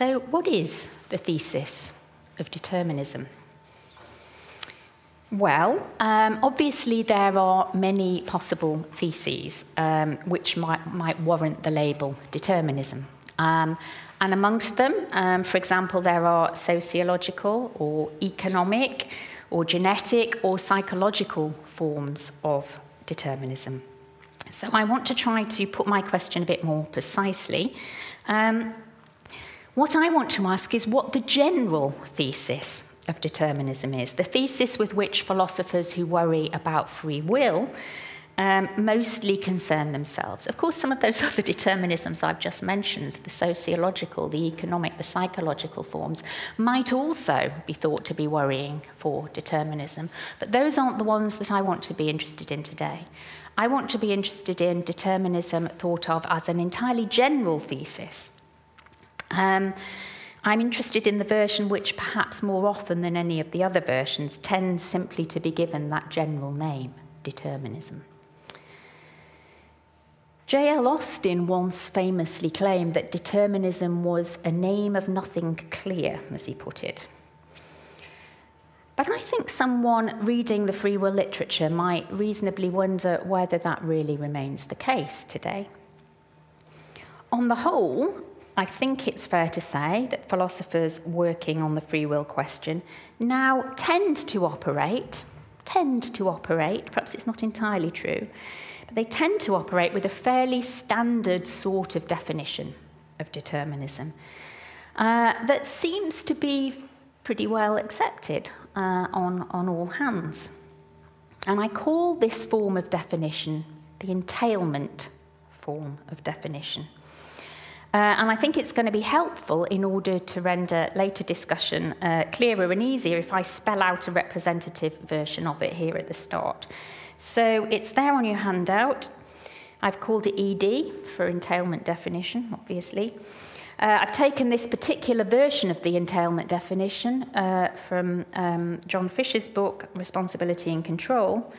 So, what is the thesis of determinism? Well, um, obviously, there are many possible theses um, which might, might warrant the label determinism. Um, and amongst them, um, for example, there are sociological or economic or genetic or psychological forms of determinism. So I want to try to put my question a bit more precisely. Um, what I want to ask is what the general thesis of determinism is, the thesis with which philosophers who worry about free will um, mostly concern themselves. Of course, some of those other determinisms I've just mentioned, the sociological, the economic, the psychological forms, might also be thought to be worrying for determinism. But those aren't the ones that I want to be interested in today. I want to be interested in determinism thought of as an entirely general thesis. Um, I'm interested in the version which, perhaps more often than any of the other versions, tends simply to be given that general name, determinism. J.L. Austin once famously claimed that determinism was a name of nothing clear, as he put it. But I think someone reading the free will literature might reasonably wonder whether that really remains the case today. On the whole, I think it's fair to say that philosophers working on the free will question now tend to operate, tend to operate, perhaps it's not entirely true, but they tend to operate with a fairly standard sort of definition of determinism uh, that seems to be pretty well accepted uh, on, on all hands. And I call this form of definition the entailment form of definition. Uh, and I think it's going to be helpful in order to render later discussion uh, clearer and easier if I spell out a representative version of it here at the start. So it's there on your handout. I've called it ED for entailment definition, obviously. Uh, I've taken this particular version of the entailment definition uh, from um, John Fisher's book, Responsibility and Control,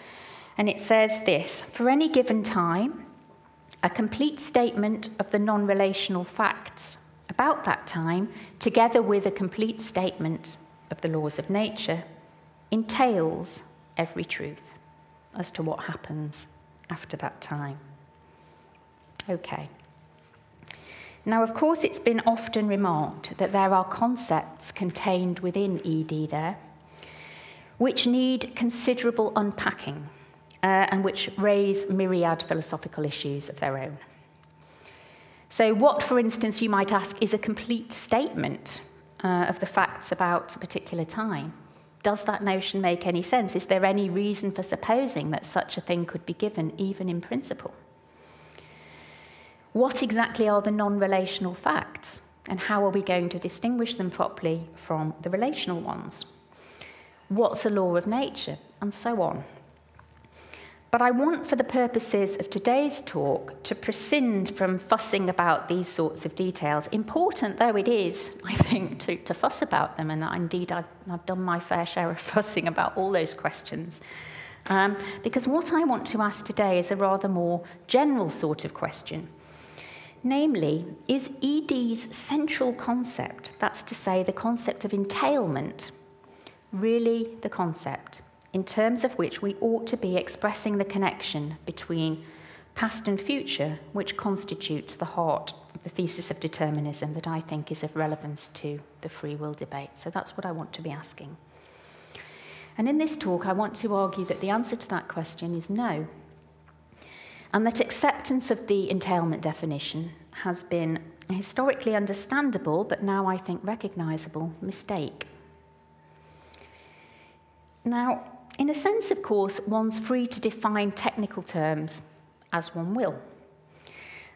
and it says this, for any given time, a complete statement of the non relational facts about that time, together with a complete statement of the laws of nature, entails every truth as to what happens after that time. Okay. Now, of course, it's been often remarked that there are concepts contained within ED there which need considerable unpacking uh, and which raise myriad philosophical issues of their own. So what, for instance, you might ask is a complete statement uh, of the facts about a particular time. Does that notion make any sense? Is there any reason for supposing that such a thing could be given, even in principle? What exactly are the non-relational facts? And how are we going to distinguish them properly from the relational ones? What's a law of nature? And so on. But I want, for the purposes of today's talk, to prescind from fussing about these sorts of details, important though it is, I think, to, to fuss about them. And indeed, I've, I've done my fair share of fussing about all those questions. Um, because what I want to ask today is a rather more general sort of question. Namely, is ED's central concept, that's to say, the concept of entailment, really the concept in terms of which we ought to be expressing the connection between past and future, which constitutes the heart of the thesis of determinism that I think is of relevance to the free will debate. So that's what I want to be asking. And in this talk, I want to argue that the answer to that question is no and that acceptance of the entailment definition has been a historically understandable, but now I think recognisable, mistake. Now, In a sense, of course, one's free to define technical terms, as one will.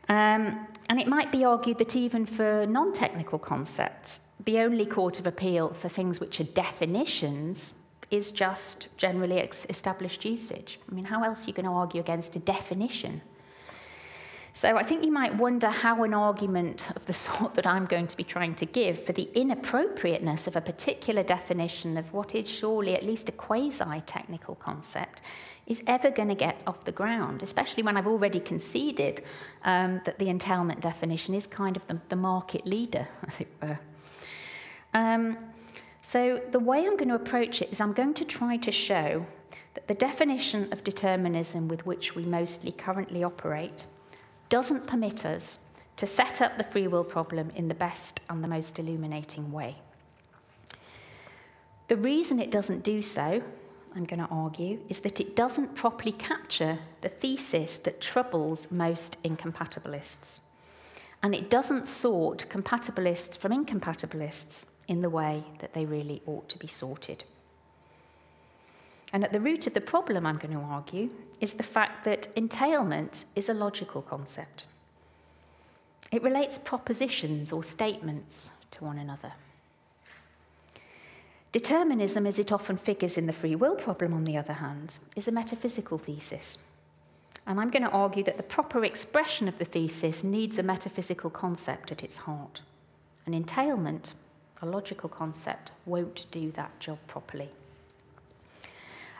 Um, and it might be argued that even for non-technical concepts, the only court of appeal for things which are definitions is just generally established usage. I mean, how else are you going to argue against a definition? So I think you might wonder how an argument of the sort that I'm going to be trying to give for the inappropriateness of a particular definition of what is surely at least a quasi-technical concept is ever going to get off the ground, especially when I've already conceded um, that the entailment definition is kind of the, the market leader, as it were. Um, so the way I'm going to approach it is I'm going to try to show that the definition of determinism with which we mostly currently operate doesn't permit us to set up the free will problem in the best and the most illuminating way. The reason it doesn't do so, I'm going to argue, is that it doesn't properly capture the thesis that troubles most incompatibilists. And it doesn't sort compatibilists from incompatibilists in the way that they really ought to be sorted. And at the root of the problem, I'm going to argue, is the fact that entailment is a logical concept. It relates propositions or statements to one another. Determinism, as it often figures in the free will problem, on the other hand, is a metaphysical thesis. And I'm going to argue that the proper expression of the thesis needs a metaphysical concept at its heart. An entailment, a logical concept, won't do that job properly.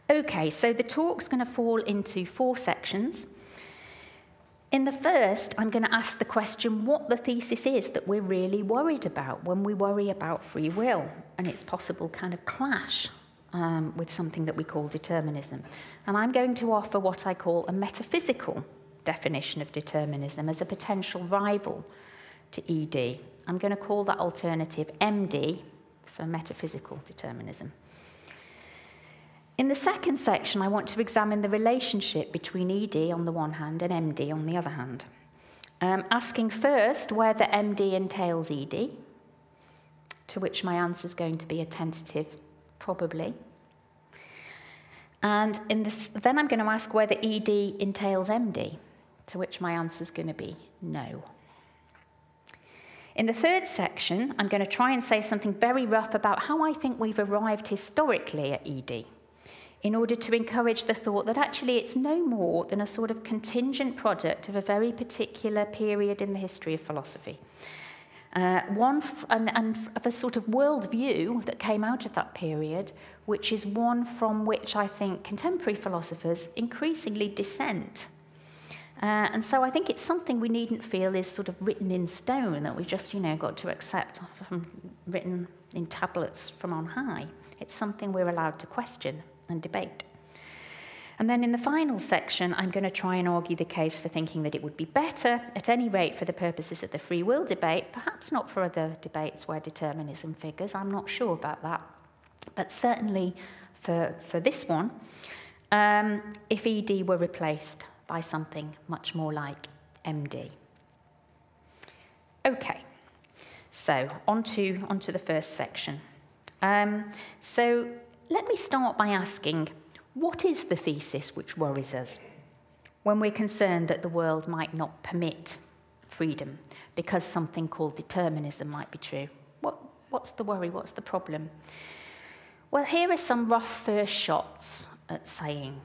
Okay, so the talk's going to fall into four sections. In the first, I'm going to ask the question what the thesis is that we're really worried about when we worry about free will and its possible kind of clash um, with something that we call determinism. And I'm going to offer what I call a metaphysical definition of determinism as a potential rival to ED. I'm going to call that alternative MD for metaphysical determinism. In the second section, I want to examine the relationship between ED on the one hand and MD on the other hand. Um, asking first whether MD entails ED, to which my answer is going to be a tentative probably. And in this, then I'm going to ask whether ED entails MD, to which my answer is going to be no. In the third section, I'm going to try and say something very rough about how I think we've arrived historically at ED in order to encourage the thought that actually it's no more than a sort of contingent product of a very particular period in the history of philosophy. Uh, one and, and of a sort of worldview that came out of that period, which is one from which I think contemporary philosophers increasingly dissent. Uh, and so I think it's something we needn't feel is sort of written in stone that we've just, you know, got to accept from, written in tablets from on high. It's something we're allowed to question. And debate. And then in the final section, I'm going to try and argue the case for thinking that it would be better, at any rate for the purposes of the free will debate, perhaps not for other debates where determinism figures, I'm not sure about that, but certainly for, for this one, um, if ED were replaced by something much more like MD. Okay, so on to, on to the first section. Um, so let me start by asking what is the thesis which worries us when we're concerned that the world might not permit freedom because something called determinism might be true? What, what's the worry? What's the problem? Well, here are some rough first shots at saying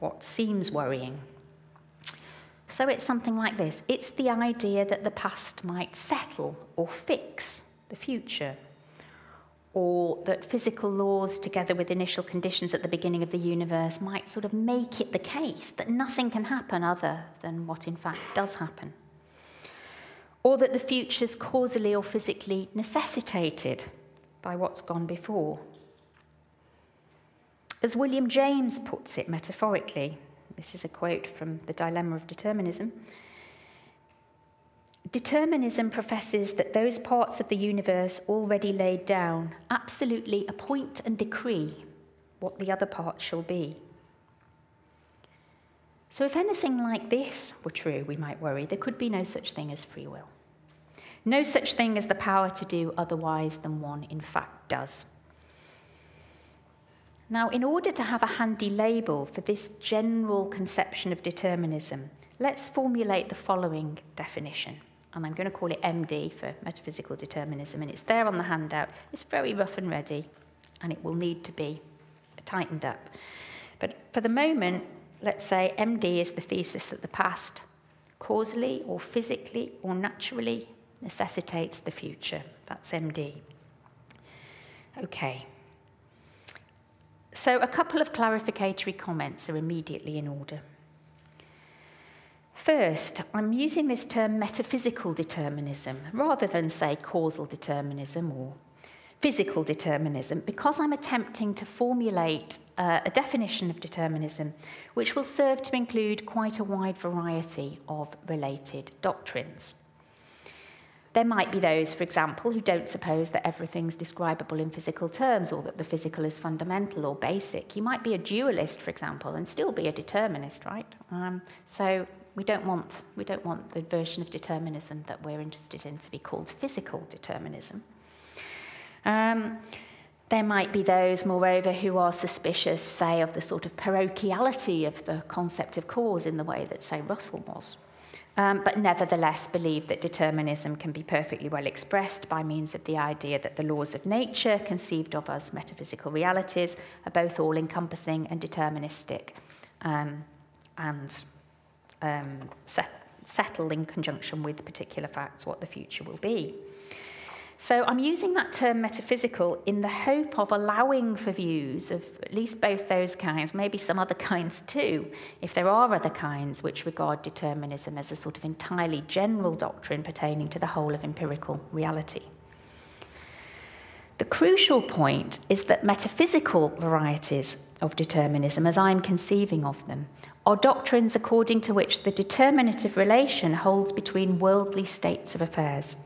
what seems worrying. So it's something like this it's the idea that the past might settle or fix the future or that physical laws together with initial conditions at the beginning of the universe might sort of make it the case that nothing can happen other than what in fact does happen. Or that the future's causally or physically necessitated by what's gone before. As William James puts it metaphorically, this is a quote from The Dilemma of Determinism. Determinism professes that those parts of the universe already laid down absolutely appoint and decree what the other parts shall be. So, if anything like this were true, we might worry there could be no such thing as free will. No such thing as the power to do otherwise than one in fact does. Now, in order to have a handy label for this general conception of determinism, let's formulate the following definition and I'm going to call it MD for metaphysical determinism, and it's there on the handout. It's very rough and ready, and it will need to be tightened up. But for the moment, let's say MD is the thesis that the past causally or physically or naturally necessitates the future. That's MD. Okay. So a couple of clarificatory comments are immediately in order. First, I'm using this term metaphysical determinism rather than, say, causal determinism or physical determinism because I'm attempting to formulate uh, a definition of determinism which will serve to include quite a wide variety of related doctrines. There might be those, for example, who don't suppose that everything's describable in physical terms or that the physical is fundamental or basic. You might be a dualist, for example, and still be a determinist, right? Um, so we don't want we don't want the version of determinism that we're interested in to be called physical determinism. Um, there might be those, moreover, who are suspicious, say, of the sort of parochiality of the concept of cause in the way that, say, Russell was um, but nevertheless believe that determinism can be perfectly well expressed by means of the idea that the laws of nature, conceived of as metaphysical realities, are both all encompassing and deterministic um, and um, set, settle in conjunction with particular facts what the future will be. So I'm using that term metaphysical in the hope of allowing for views of at least both those kinds, maybe some other kinds too, if there are other kinds which regard determinism as a sort of entirely general doctrine pertaining to the whole of empirical reality. The crucial point is that metaphysical varieties of determinism, as I'm conceiving of them, are doctrines according to which the determinative relation holds between worldly states of affairs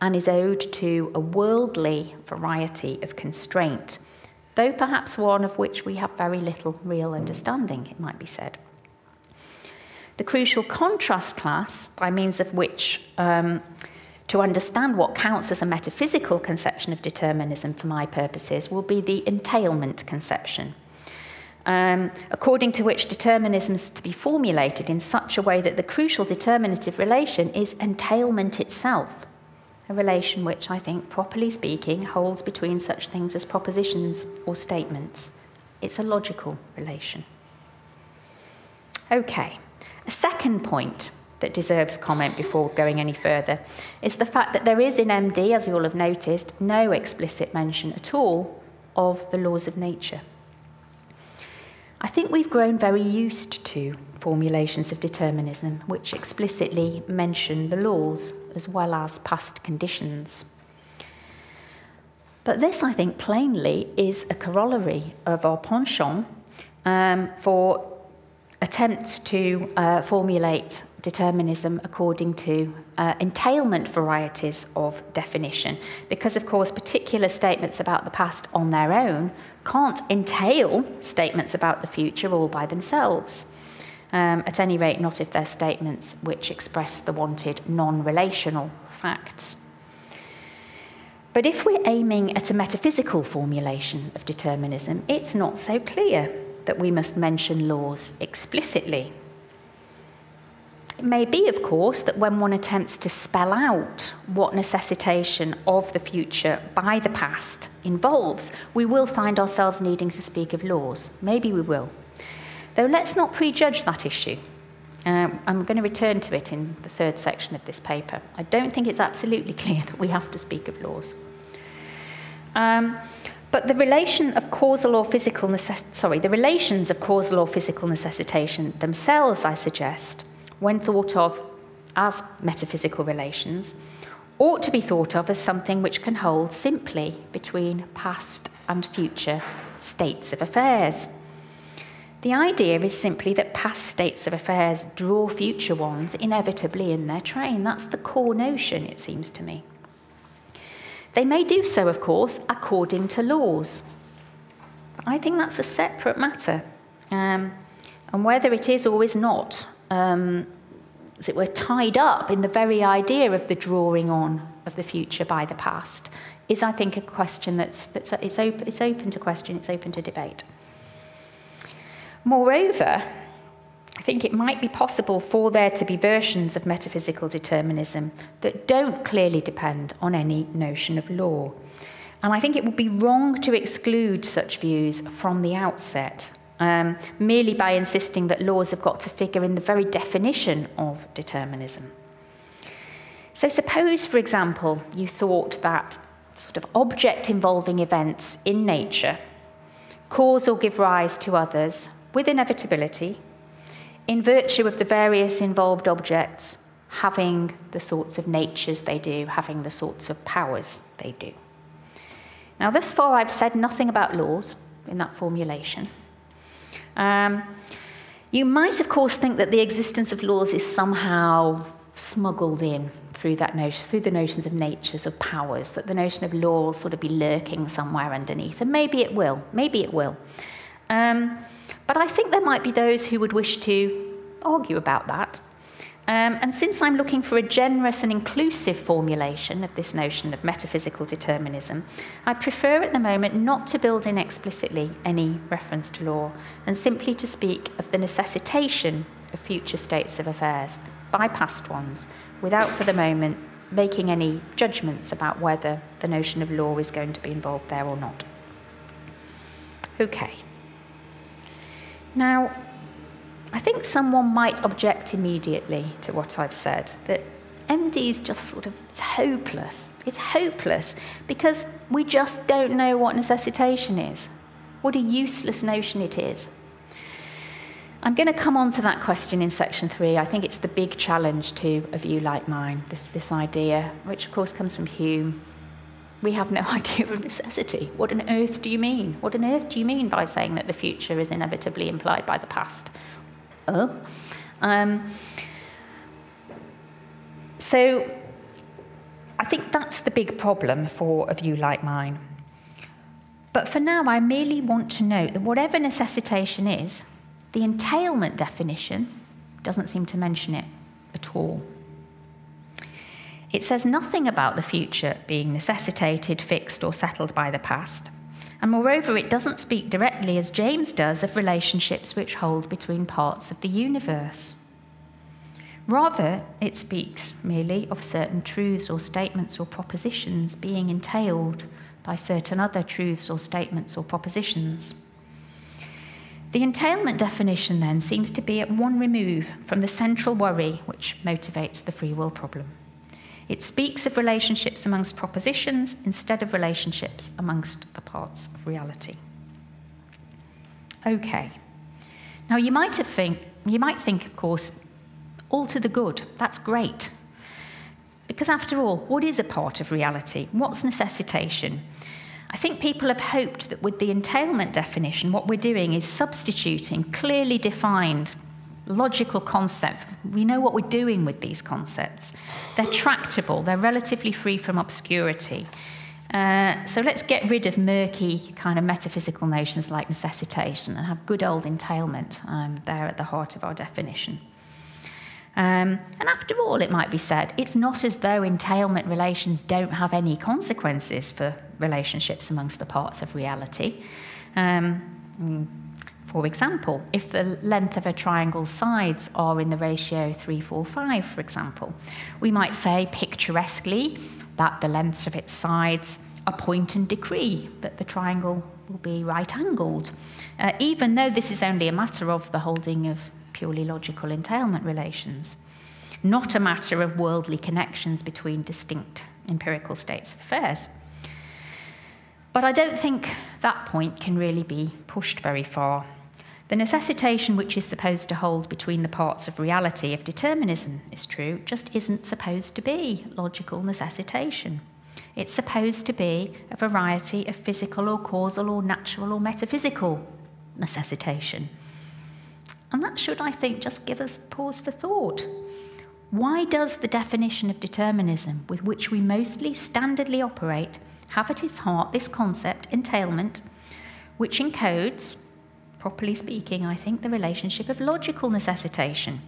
and is owed to a worldly variety of constraint, though perhaps one of which we have very little real understanding, it might be said. The crucial contrast class, by means of which um, to understand what counts as a metaphysical conception of determinism for my purposes, will be the entailment conception. Um, according to which determinism is to be formulated in such a way that the crucial determinative relation is entailment itself, a relation which I think, properly speaking, holds between such things as propositions or statements. It's a logical relation. Okay, a second point that deserves comment before going any further is the fact that there is in MD, as you all have noticed, no explicit mention at all of the laws of nature. I think we've grown very used to formulations of determinism which explicitly mention the laws as well as past conditions. But this, I think, plainly is a corollary of our penchant um, for attempts to uh, formulate determinism according to uh, entailment varieties of definition. Because, of course, particular statements about the past on their own can't entail statements about the future all by themselves. Um, at any rate, not if they're statements which express the wanted non relational facts. But if we're aiming at a metaphysical formulation of determinism, it's not so clear that we must mention laws explicitly. It may be, of course, that when one attempts to spell out what necessitation of the future by the past involves, we will find ourselves needing to speak of laws. Maybe we will. Though let's not prejudge that issue. Um, I'm going to return to it in the third section of this paper. I don't think it's absolutely clear that we have to speak of laws. Um, but the relation of causal or physical sorry, the relations of causal or physical necessitation themselves, I suggest, when thought of as metaphysical relations, ought to be thought of as something which can hold simply between past and future states of affairs. The idea is simply that past states of affairs draw future ones inevitably in their train. That's the core notion, it seems to me. They may do so, of course, according to laws. But I think that's a separate matter. Um, and whether it is or is not um, as it were, tied up in the very idea of the drawing on of the future by the past is, I think, a question that's, that's it's, op it's open to question, it's open to debate. Moreover, I think it might be possible for there to be versions of metaphysical determinism that don't clearly depend on any notion of law. And I think it would be wrong to exclude such views from the outset. Um, merely by insisting that laws have got to figure in the very definition of determinism. So, suppose, for example, you thought that sort of object involving events in nature cause or give rise to others with inevitability in virtue of the various involved objects having the sorts of natures they do, having the sorts of powers they do. Now, thus far, I've said nothing about laws in that formulation. Um, you might, of course, think that the existence of laws is somehow smuggled in through that notion, through the notions of natures, of powers, that the notion of law will sort of be lurking somewhere underneath. And maybe it will, maybe it will. Um, but I think there might be those who would wish to argue about that Um, and since I'm looking for a generous and inclusive formulation of this notion of metaphysical determinism, I prefer at the moment not to build in explicitly any reference to law and simply to speak of the necessitation of future states of affairs by past ones without for the moment making any judgments about whether the notion of law is going to be involved there or not. Okay. Now, I think someone might object immediately to what I've said, that MD is just sort of, it's hopeless. It's hopeless because we just don't know what necessitation is, what a useless notion it is. I'm going to come on to that question in section three. I think it's the big challenge to a view like mine, this, this idea, which of course comes from Hume. We have no idea of necessity. What on earth do you mean? What on earth do you mean by saying that the future is inevitably implied by the past? Oh. Um, so I think that's the big problem for a view like mine. But for now, I merely want to note that whatever necessitation is, the entailment definition doesn't seem to mention it at all. It says nothing about the future being necessitated, fixed, or settled by the past. And moreover, it doesn't speak directly, as James does, of relationships which hold between parts of the universe. Rather, it speaks merely of certain truths or statements or propositions being entailed by certain other truths or statements or propositions. The entailment definition then seems to be at one remove from the central worry which motivates the free will problem. It speaks of relationships amongst propositions instead of relationships amongst the parts of reality. Okay. Now you might have think you might think, of course, all to the good. That's great. Because after all, what is a part of reality? What's necessitation? I think people have hoped that with the entailment definition, what we're doing is substituting clearly defined logical concepts. We know what we're doing with these concepts. They're tractable, they're relatively free from obscurity. Uh, so let's get rid of murky kind of metaphysical notions like necessitation and have good old entailment um, there at the heart of our definition. Um, and after all, it might be said, it's not as though entailment relations don't have any consequences for relationships amongst the parts of reality. Um, for example, if the length of a triangle's sides are in the ratio 3, 4, 5, for example, we might say picturesquely that the lengths of its sides appoint and decree that the triangle will be right angled, uh, even though this is only a matter of the holding of purely logical entailment relations, not a matter of worldly connections between distinct empirical states of affairs. But I don't think that point can really be pushed very far the necessitation which is supposed to hold between the parts of reality, if determinism is true, just isn't supposed to be logical necessitation. It's supposed to be a variety of physical or causal or natural or metaphysical necessitation. And that should, I think, just give us pause for thought. Why does the definition of determinism with which we mostly standardly operate have at its heart this concept, entailment, which encodes, properly speaking, I think, the relationship of logical necessitation.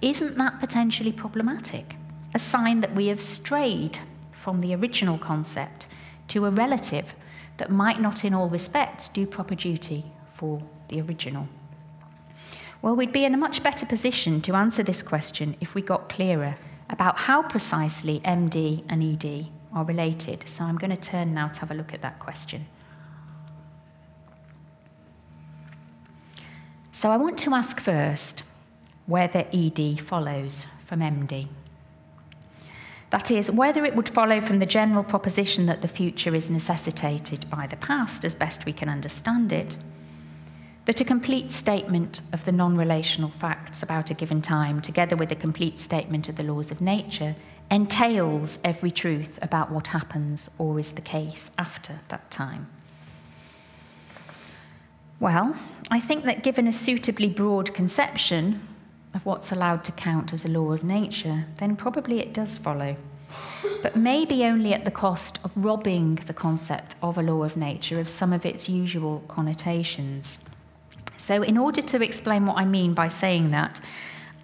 Isn't that potentially problematic? A sign that we have strayed from the original concept to a relative that might not, in all respects, do proper duty for the original. Well, we'd be in a much better position to answer this question if we got clearer about how precisely MD and ED are related. So I'm going to turn now to have a look at that question. So I want to ask first whether ED follows from MD. That is, whether it would follow from the general proposition that the future is necessitated by the past, as best we can understand it, that a complete statement of the non relational facts about a given time, together with a complete statement of the laws of nature, entails every truth about what happens or is the case after that time. Well, I think that given a suitably broad conception of what's allowed to count as a law of nature, then probably it does follow. But maybe only at the cost of robbing the concept of a law of nature of some of its usual connotations. So, in order to explain what I mean by saying that,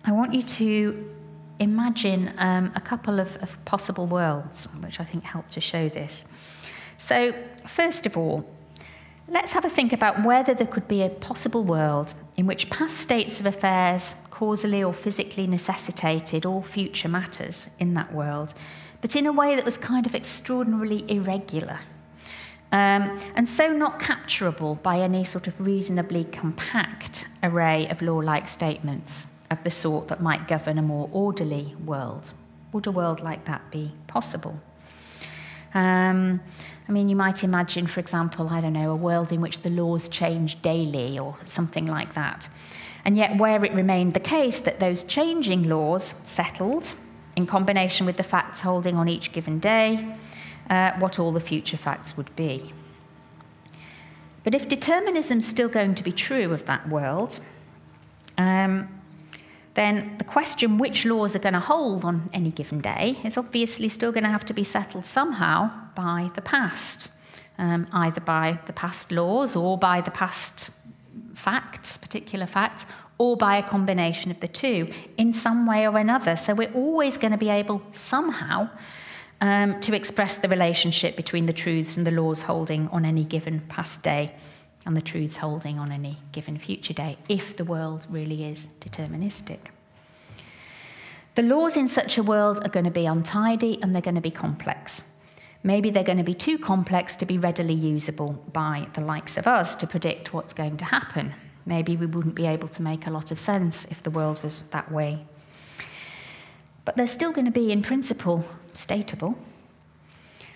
I want you to imagine um, a couple of, of possible worlds, which I think help to show this. So, first of all, let's have a think about whether there could be a possible world in which past states of affairs, causally or physically necessitated all future matters in that world, but in a way that was kind of extraordinarily irregular. Um, and so not capturable by any sort of reasonably compact array of law like statements of the sort that might govern a more orderly world. Would a world like that be possible? Um, I mean, you might imagine, for example, I don't know, a world in which the laws change daily or something like that. And yet, where it remained the case that those changing laws settled, in combination with the facts holding on each given day, uh, what all the future facts would be. But if determinism's still going to be true of that world, um, then the question which laws are going to hold on any given day is obviously still going to have to be settled somehow by the past, um, either by the past laws or by the past facts, particular facts, or by a combination of the two in some way or another. So we're always going to be able somehow um, to express the relationship between the truths and the laws holding on any given past day and the truths holding on any given future day, if the world really is deterministic. The laws in such a world are going to be untidy and they're going to be complex. Maybe they're going to be too complex to be readily usable by the likes of us to predict what's going to happen. Maybe we wouldn't be able to make a lot of sense if the world was that way. But they're still going to be, in principle, statable.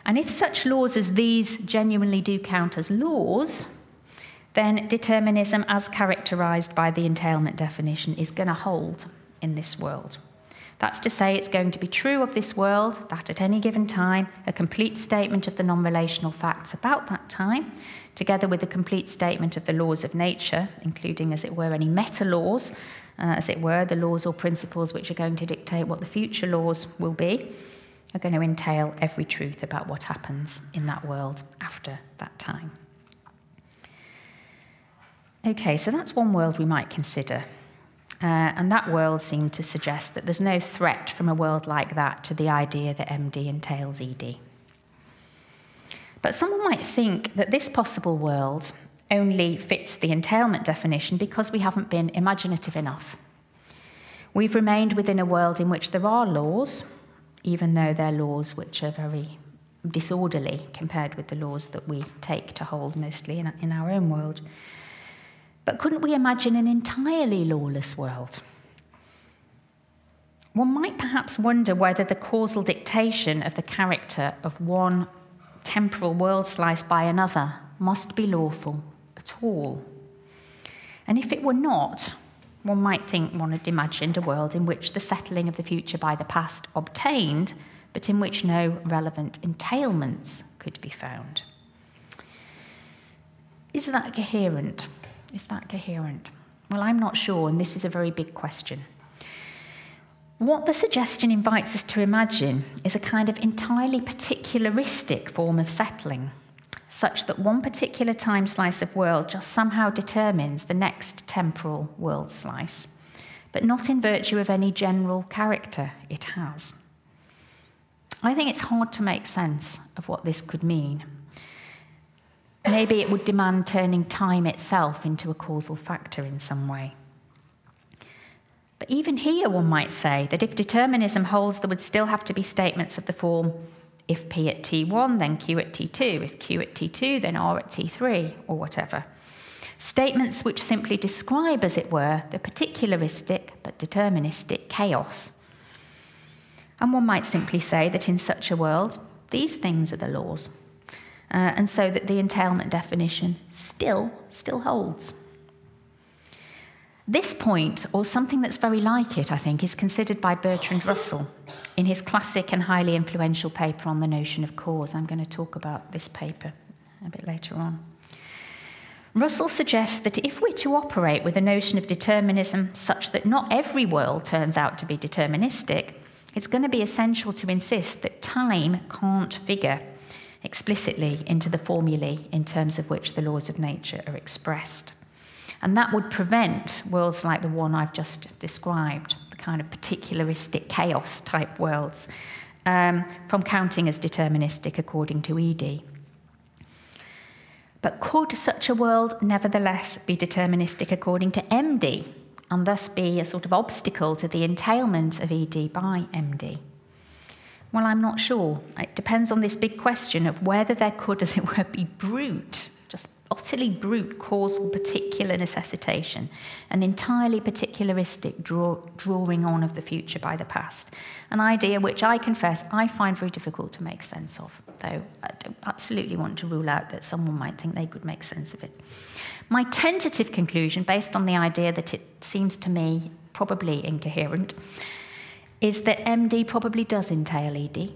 And if such laws as these genuinely do count as laws, then determinism, as characterized by the entailment definition, is going to hold in this world. That's to say, it's going to be true of this world that at any given time, a complete statement of the non relational facts about that time, together with a complete statement of the laws of nature, including, as it were, any meta laws, uh, as it were, the laws or principles which are going to dictate what the future laws will be, are going to entail every truth about what happens in that world after that time. Okay, so that's one world we might consider. Uh, and that world seemed to suggest that there's no threat from a world like that to the idea that MD entails ED. But someone might think that this possible world only fits the entailment definition because we haven't been imaginative enough. We've remained within a world in which there are laws, even though they're laws which are very disorderly compared with the laws that we take to hold mostly in, in our own world. But couldn't we imagine an entirely lawless world? One might perhaps wonder whether the causal dictation of the character of one temporal world slice by another must be lawful at all. And if it were not, one might think one had imagined a world in which the settling of the future by the past obtained, but in which no relevant entailments could be found. Is that coherent? Is that coherent? Well, I'm not sure, and this is a very big question. What the suggestion invites us to imagine is a kind of entirely particularistic form of settling, such that one particular time slice of world just somehow determines the next temporal world slice, but not in virtue of any general character it has. I think it's hard to make sense of what this could mean. Maybe it would demand turning time itself into a causal factor in some way. But even here, one might say that if determinism holds, there would still have to be statements of the form if P at T1, then Q at T2, if Q at T2, then R at T3, or whatever. Statements which simply describe, as it were, the particularistic but deterministic chaos. And one might simply say that in such a world, these things are the laws uh, and so that the entailment definition still, still holds. This point, or something that's very like it, I think, is considered by Bertrand Russell in his classic and highly influential paper on the notion of cause. I'm going to talk about this paper a bit later on. Russell suggests that if we're to operate with a notion of determinism such that not every world turns out to be deterministic, it's going to be essential to insist that time can't figure explicitly into the formulae in terms of which the laws of nature are expressed. And that would prevent worlds like the one I've just described, the kind of particularistic chaos type worlds, um, from counting as deterministic according to ED. But could such a world nevertheless be deterministic according to MD, and thus be a sort of obstacle to the entailment of ED by MD? Well, I'm not sure. It depends on this big question of whether there could, as it were, be brute just utterly brute causal particular necessitation, an entirely particularistic draw, drawing on of the future by the past, an idea which I confess I find very difficult to make sense of, though I don't absolutely want to rule out that someone might think they could make sense of it. My tentative conclusion, based on the idea that it seems to me probably incoherent, is that MD probably does entail ED.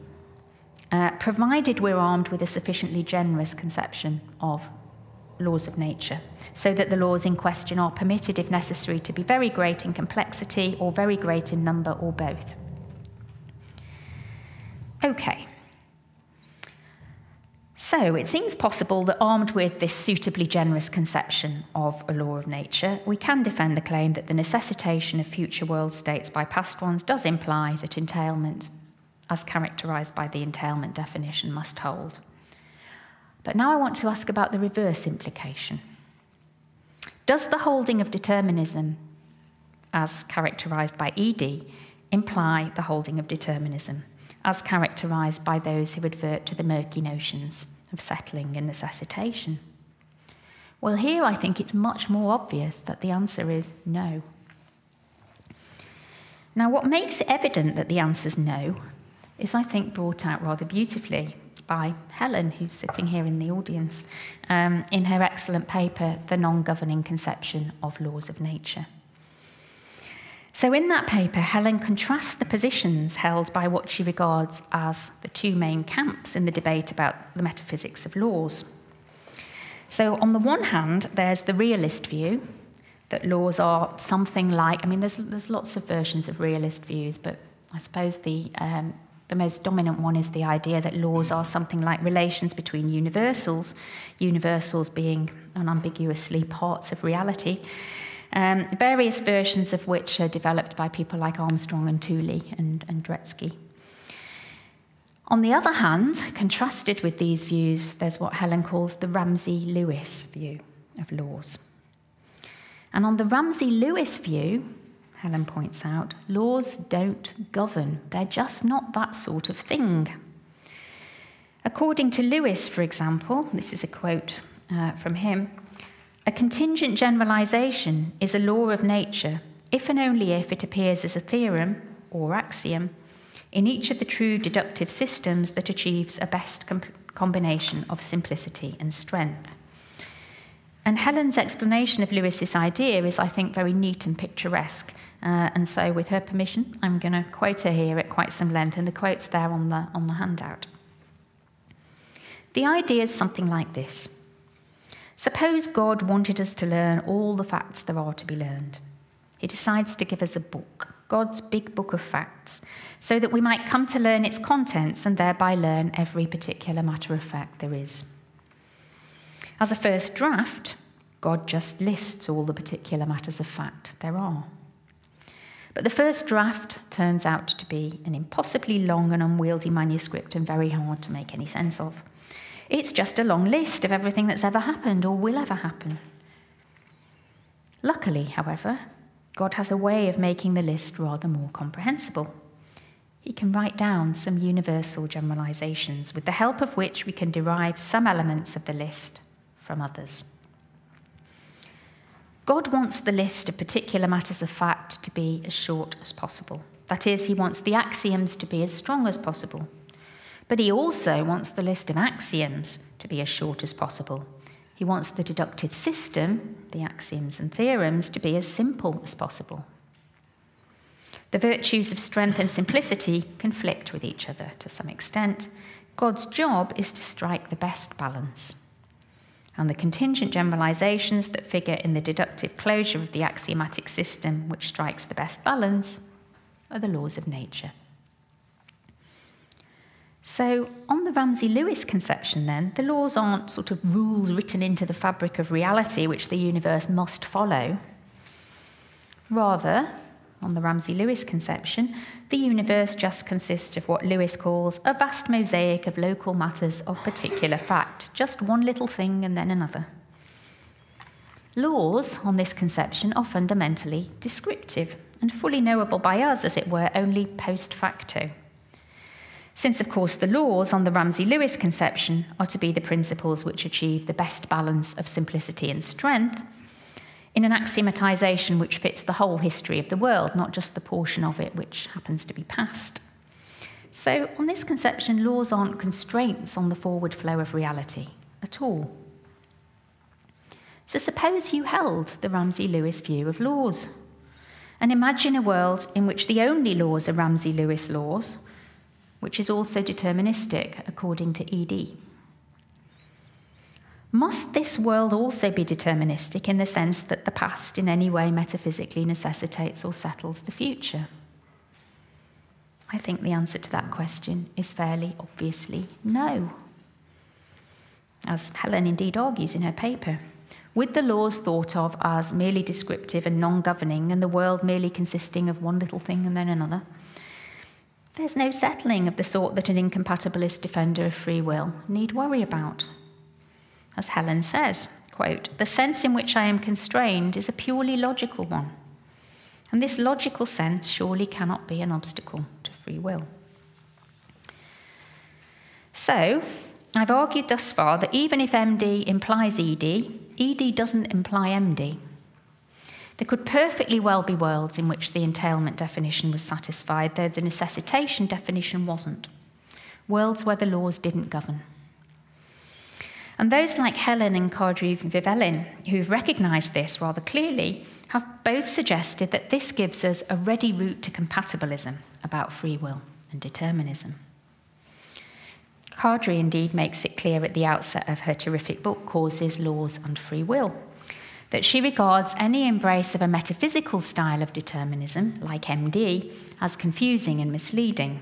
Uh, provided we're armed with a sufficiently generous conception of laws of nature, so that the laws in question are permitted, if necessary, to be very great in complexity or very great in number or both. Okay. So it seems possible that armed with this suitably generous conception of a law of nature, we can defend the claim that the necessitation of future world states by past ones does imply that entailment, as characterized by the entailment definition, must hold. But now I want to ask about the reverse implication. Does the holding of determinism, as characterized by ED, imply the holding of determinism, as characterized by those who advert to the murky notions of settling and necessitation? Well, here I think it's much more obvious that the answer is no. Now, what makes it evident that the answer is no is, I think, brought out rather beautifully by Helen, who's sitting here in the audience, um, in her excellent paper, The Non Governing Conception of Laws of Nature. So, in that paper, Helen contrasts the positions held by what she regards as the two main camps in the debate about the metaphysics of laws. So, on the one hand, there's the realist view that laws are something like, I mean, there's, there's lots of versions of realist views, but I suppose the, um, the most dominant one is the idea that laws are something like relations between universals, universals being unambiguously parts of reality. Um, various versions of which are developed by people like Armstrong and Tooley and, and Dretske. On the other hand, contrasted with these views, there's what Helen calls the Ramsey Lewis view of laws. And on the Ramsey Lewis view, Helen points out, laws don't govern. They're just not that sort of thing. According to Lewis, for example, this is a quote uh, from him a contingent generalization is a law of nature if and only if it appears as a theorem or axiom in each of the true deductive systems that achieves a best com- combination of simplicity and strength. And Helen's explanation of Lewis's idea is, I think, very neat and picturesque. Uh, and so, with her permission, I'm going to quote her here at quite some length, and the quote's there on the, on the handout. The idea is something like this Suppose God wanted us to learn all the facts there are to be learned. He decides to give us a book, God's big book of facts, so that we might come to learn its contents and thereby learn every particular matter of fact there is. As a first draft, God just lists all the particular matters of fact there are. But the first draft turns out to be an impossibly long and unwieldy manuscript and very hard to make any sense of. It's just a long list of everything that's ever happened or will ever happen. Luckily, however, God has a way of making the list rather more comprehensible. He can write down some universal generalizations with the help of which we can derive some elements of the list from others. God wants the list of particular matters of fact to be as short as possible. That is, he wants the axioms to be as strong as possible. But he also wants the list of axioms to be as short as possible. He wants the deductive system, the axioms and theorems, to be as simple as possible. The virtues of strength and simplicity conflict with each other to some extent. God's job is to strike the best balance. And the contingent generalizations that figure in the deductive closure of the axiomatic system, which strikes the best balance, are the laws of nature. So, on the Ramsey Lewis conception, then, the laws aren't sort of rules written into the fabric of reality which the universe must follow. Rather, on the Ramsey Lewis conception, the universe just consists of what Lewis calls a vast mosaic of local matters of particular fact, just one little thing and then another. Laws on this conception are fundamentally descriptive and fully knowable by us, as it were, only post facto. Since, of course, the laws on the Ramsey Lewis conception are to be the principles which achieve the best balance of simplicity and strength, in an axiomatization which fits the whole history of the world, not just the portion of it which happens to be past. So, on this conception, laws aren't constraints on the forward flow of reality at all. So, suppose you held the Ramsey Lewis view of laws, and imagine a world in which the only laws are Ramsey Lewis laws, which is also deterministic according to ED. Must this world also be deterministic in the sense that the past in any way metaphysically necessitates or settles the future? I think the answer to that question is fairly obviously no. As Helen indeed argues in her paper, with the laws thought of as merely descriptive and non governing, and the world merely consisting of one little thing and then another, there's no settling of the sort that an incompatibilist defender of free will need worry about as Helen says, quote, the sense in which I am constrained is a purely logical one. And this logical sense surely cannot be an obstacle to free will. So, I've argued thus far that even if MD implies ED, ED doesn't imply MD. There could perfectly well be worlds in which the entailment definition was satisfied, though the necessitation definition wasn't. Worlds where the laws didn't govern. And those like Helen and Kadri Vihvelin, who've recognised this rather clearly, have both suggested that this gives us a ready route to compatibilism about free will and determinism. Kadri indeed makes it clear at the outset of her terrific book, Causes, Laws and Free Will, that she regards any embrace of a metaphysical style of determinism, like MD, as confusing and misleading,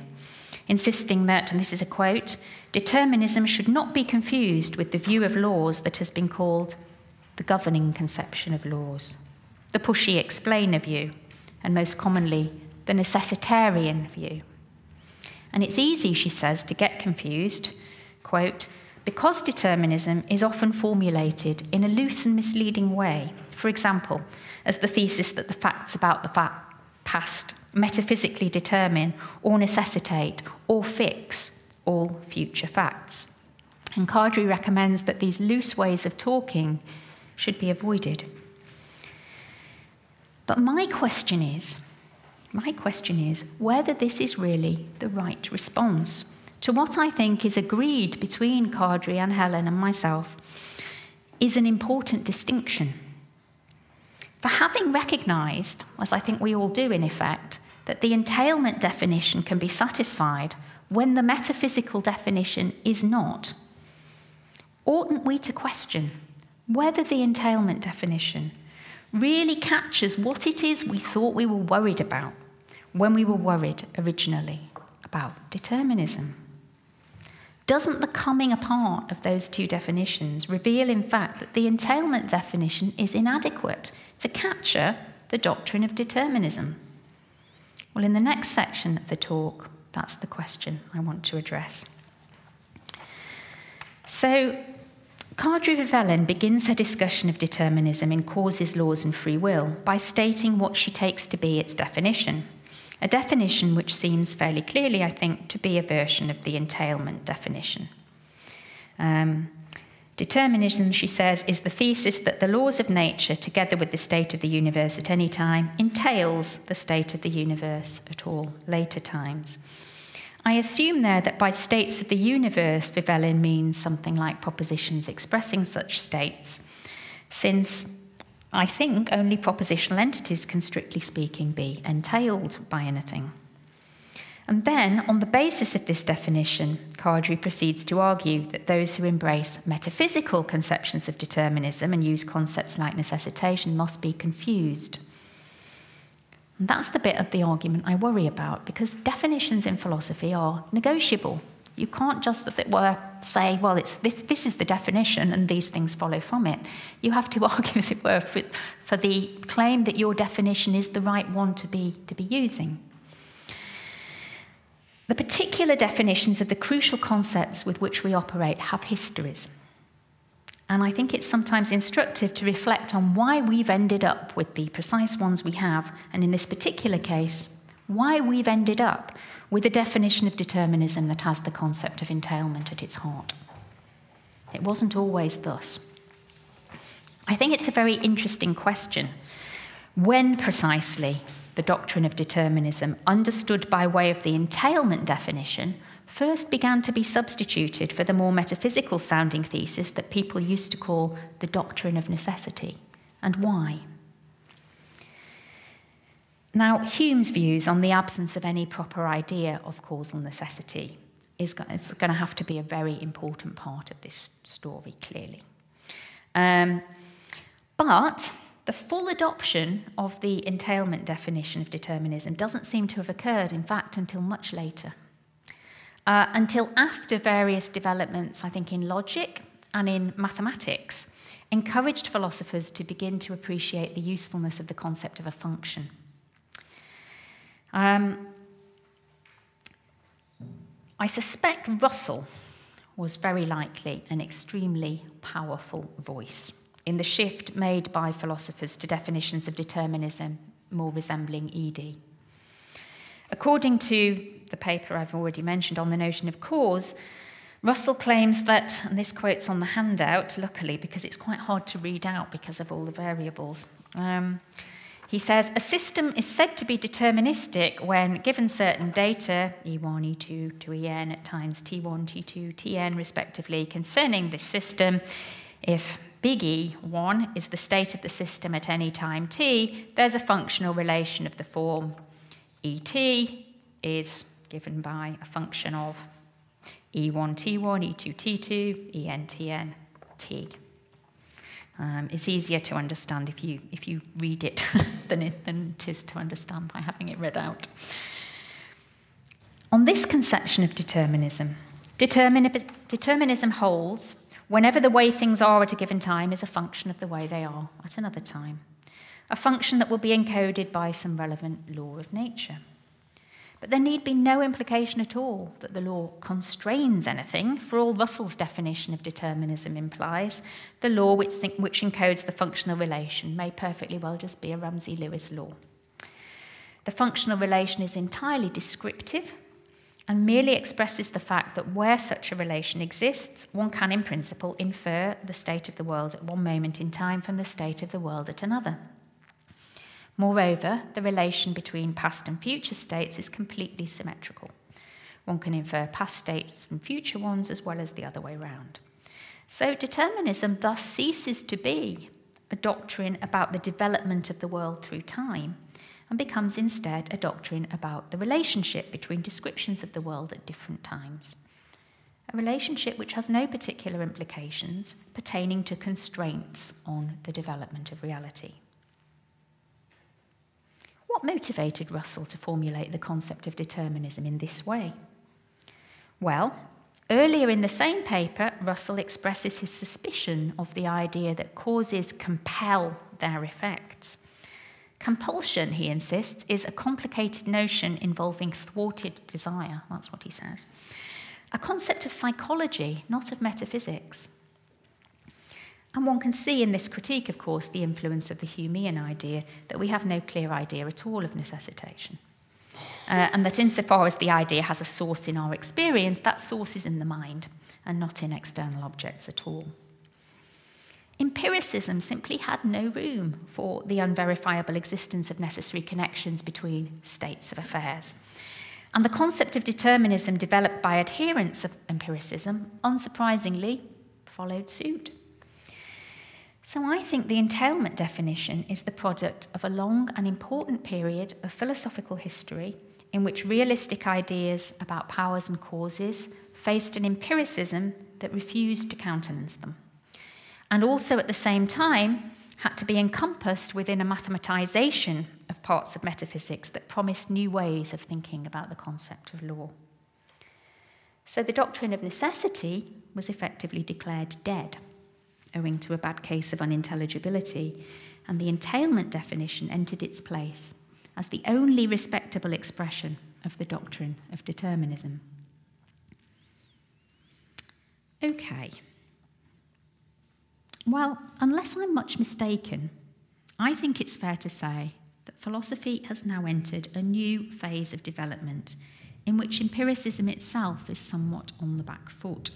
insisting that, and this is a quote, determinism should not be confused with the view of laws that has been called the governing conception of laws, the pushy explainer view, and most commonly, the necessitarian view. And it's easy, she says, to get confused, quote, because determinism is often formulated in a loose and misleading way. For example, as the thesis that the facts about the past metaphysically determine or necessitate or fix all future facts. And Kadri recommends that these loose ways of talking should be avoided. But my question is my question is whether this is really the right response to what I think is agreed between Kadri and Helen and myself is an important distinction. For having recognised, as I think we all do in effect, that the entailment definition can be satisfied when the metaphysical definition is not, oughtn't we to question whether the entailment definition really captures what it is we thought we were worried about when we were worried originally about determinism? Doesn't the coming apart of those two definitions reveal, in fact, that the entailment definition is inadequate to capture the doctrine of determinism? Well, in the next section of the talk, that's the question I want to address. So, Kadri Vihvelin begins her discussion of determinism in Causes, Laws, and Free Will by stating what she takes to be its definition. A definition which seems fairly clearly, I think, to be a version of the entailment definition. Um, Determinism, she says, is the thesis that the laws of nature, together with the state of the universe at any time, entails the state of the universe at all later times. I assume there that by states of the universe, Vihvelin means something like propositions expressing such states, since I think only propositional entities can, strictly speaking, be entailed by anything. And then, on the basis of this definition, Kadri proceeds to argue that those who embrace metaphysical conceptions of determinism and use concepts like necessitation must be confused. And that's the bit of the argument I worry about because definitions in philosophy are negotiable. You can't just, as it were, uh, say, well, it's this, this is the definition and these things follow from it. You have to argue, as it were, for, for the claim that your definition is the right one to be, to be using. The particular definitions of the crucial concepts with which we operate have histories. And I think it's sometimes instructive to reflect on why we've ended up with the precise ones we have, and in this particular case, why we've ended up with a definition of determinism that has the concept of entailment at its heart. It wasn't always thus. I think it's a very interesting question. When precisely the doctrine of determinism, understood by way of the entailment definition, first began to be substituted for the more metaphysical sounding thesis that people used to call the doctrine of necessity, and why. Now, Hume's views on the absence of any proper idea of causal necessity is going to have to be a very important part of this story, clearly. Um, but the full adoption of the entailment definition of determinism doesn't seem to have occurred, in fact, until much later. Uh, until after various developments, I think, in logic and in mathematics, encouraged philosophers to begin to appreciate the usefulness of the concept of a function. Um, I suspect Russell was very likely an extremely powerful voice in the shift made by philosophers to definitions of determinism more resembling ED. According to the paper I've already mentioned on the notion of cause, Russell claims that, and this quote's on the handout, luckily, because it's quite hard to read out because of all the variables. Um, he says a system is said to be deterministic when given certain data, E1, E2 to EN at times T1, T2, Tn respectively, concerning this system, if big E1 is the state of the system at any time t, there's a functional relation of the form Et is given by a function of E1 T1, E2 T2, En Tn T. Um, it's easier to understand if you, if you read it than, it than it is to understand by having it read out. On this conception of determinism, determinism holds whenever the way things are at a given time is a function of the way they are at another time, a function that will be encoded by some relevant law of nature. But there need be no implication at all that the law constrains anything, for all Russell's definition of determinism implies the law which, which encodes the functional relation may perfectly well just be a Ramsey Lewis law. The functional relation is entirely descriptive and merely expresses the fact that where such a relation exists, one can, in principle, infer the state of the world at one moment in time from the state of the world at another. Moreover, the relation between past and future states is completely symmetrical. One can infer past states from future ones as well as the other way round. So, determinism thus ceases to be a doctrine about the development of the world through time and becomes instead a doctrine about the relationship between descriptions of the world at different times. A relationship which has no particular implications pertaining to constraints on the development of reality. What motivated Russell to formulate the concept of determinism in this way? Well, earlier in the same paper, Russell expresses his suspicion of the idea that causes compel their effects. Compulsion, he insists, is a complicated notion involving thwarted desire. That's what he says. A concept of psychology, not of metaphysics. And one can see in this critique, of course, the influence of the Humean idea that we have no clear idea at all of necessitation. Uh, and that insofar as the idea has a source in our experience, that source is in the mind and not in external objects at all. Empiricism simply had no room for the unverifiable existence of necessary connections between states of affairs. And the concept of determinism developed by adherents of empiricism, unsurprisingly, followed suit. So I think the entailment definition is the product of a long and important period of philosophical history in which realistic ideas about powers and causes faced an empiricism that refused to countenance them. And also at the same time had to be encompassed within a mathematization of parts of metaphysics that promised new ways of thinking about the concept of law. So the doctrine of necessity was effectively declared dead owing to a bad case of unintelligibility, and the entailment definition entered its place as the only respectable expression of the doctrine of determinism. Okay. Well, unless I'm much mistaken, I think it's fair to say that philosophy has now entered a new phase of development in which empiricism itself is somewhat on the back foot.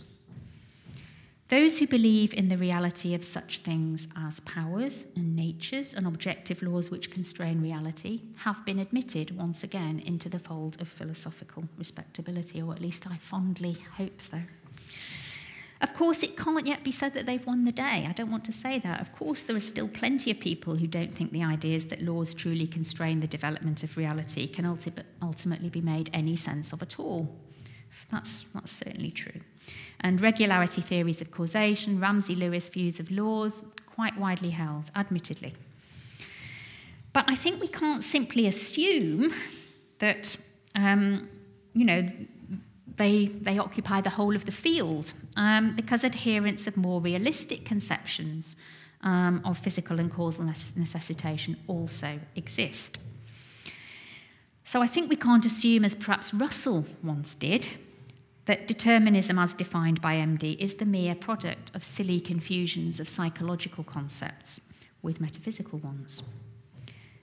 Those who believe in the reality of such things as powers and natures and objective laws which constrain reality have been admitted once again into the fold of philosophical respectability, or at least I fondly hope so. Of course, it can't yet be said that they've won the day. I don't want to say that. Of course, there are still plenty of people who don't think the ideas that laws truly constrain the development of reality can ultimately be made any sense of at all. That's, that's certainly true and regularity theories of causation, Ramsey Lewis views of laws, quite widely held, admittedly. But I think we can't simply assume that, um, you know, they, they occupy the whole of the field um, because adherents of more realistic conceptions um, of physical and causal necessitation also exist. So I think we can't assume, as perhaps Russell once did, that determinism, as defined by MD, is the mere product of silly confusions of psychological concepts with metaphysical ones.